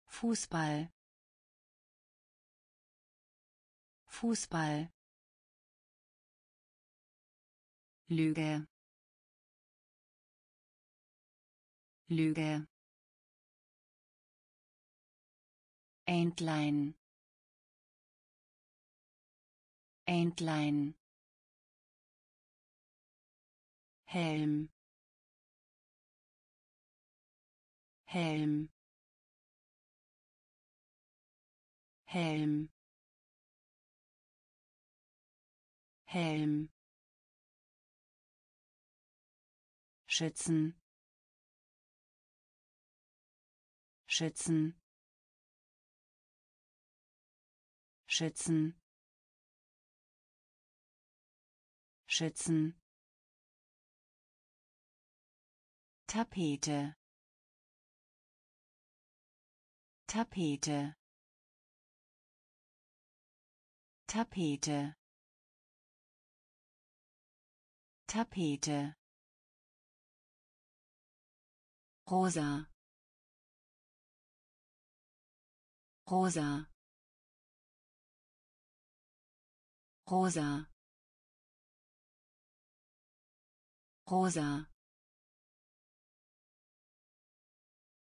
Fußball. Fußball Lüge. Lüge. Entlein. Entlein. Helm. Helm. Helm. Helm schützen. Schützen. Schützen. Schützen. Tapete. Tapete. Tapete. Tapete rosa. Rosa. Rosa. Rosa.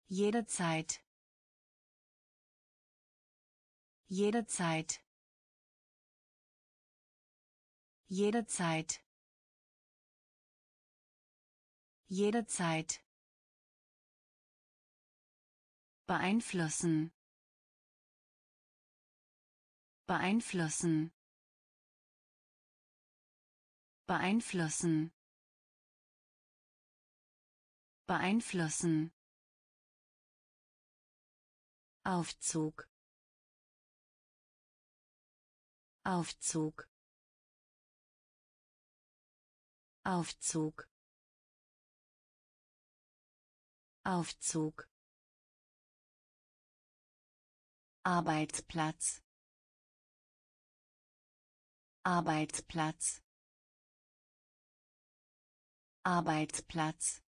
Jederzeit jederzeit jederzeit jederzeit beeinflussen. Beeinflussen. Beeinflussen. Beeinflussen. Aufzug. Aufzug. Aufzug. Aufzug Arbeitsplatz. Arbeitsplatz. Arbeitsplatz.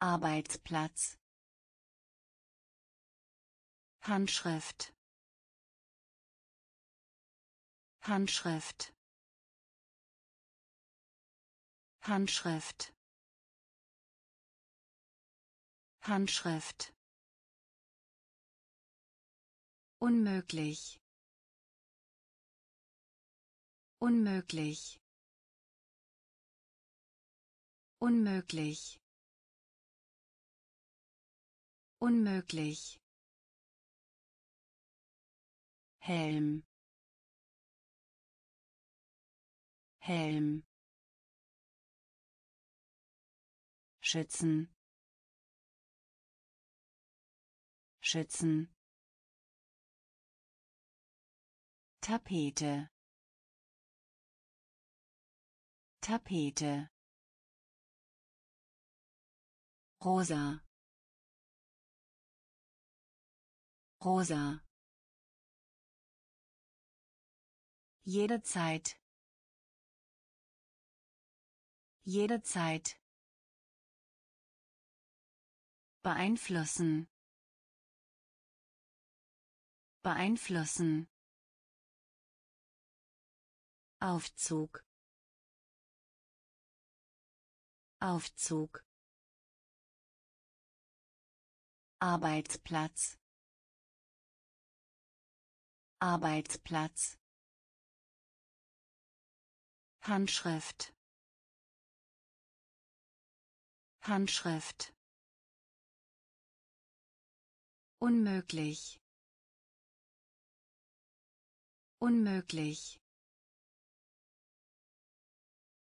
Arbeitsplatz. Handschrift. Handschrift. Handschrift. Handschrift Unmöglich. Unmöglich. Unmöglich. Unmöglich. Helm. Helm. Schützen. Schützen. Tapete. Tapete. Rosa. Rosa. Jederzeit. Jederzeit. Beeinflussen. Beeinflussen. Aufzug. Aufzug. Arbeitsplatz. Arbeitsplatz. Handschrift. Handschrift. Unmöglich. Unmöglich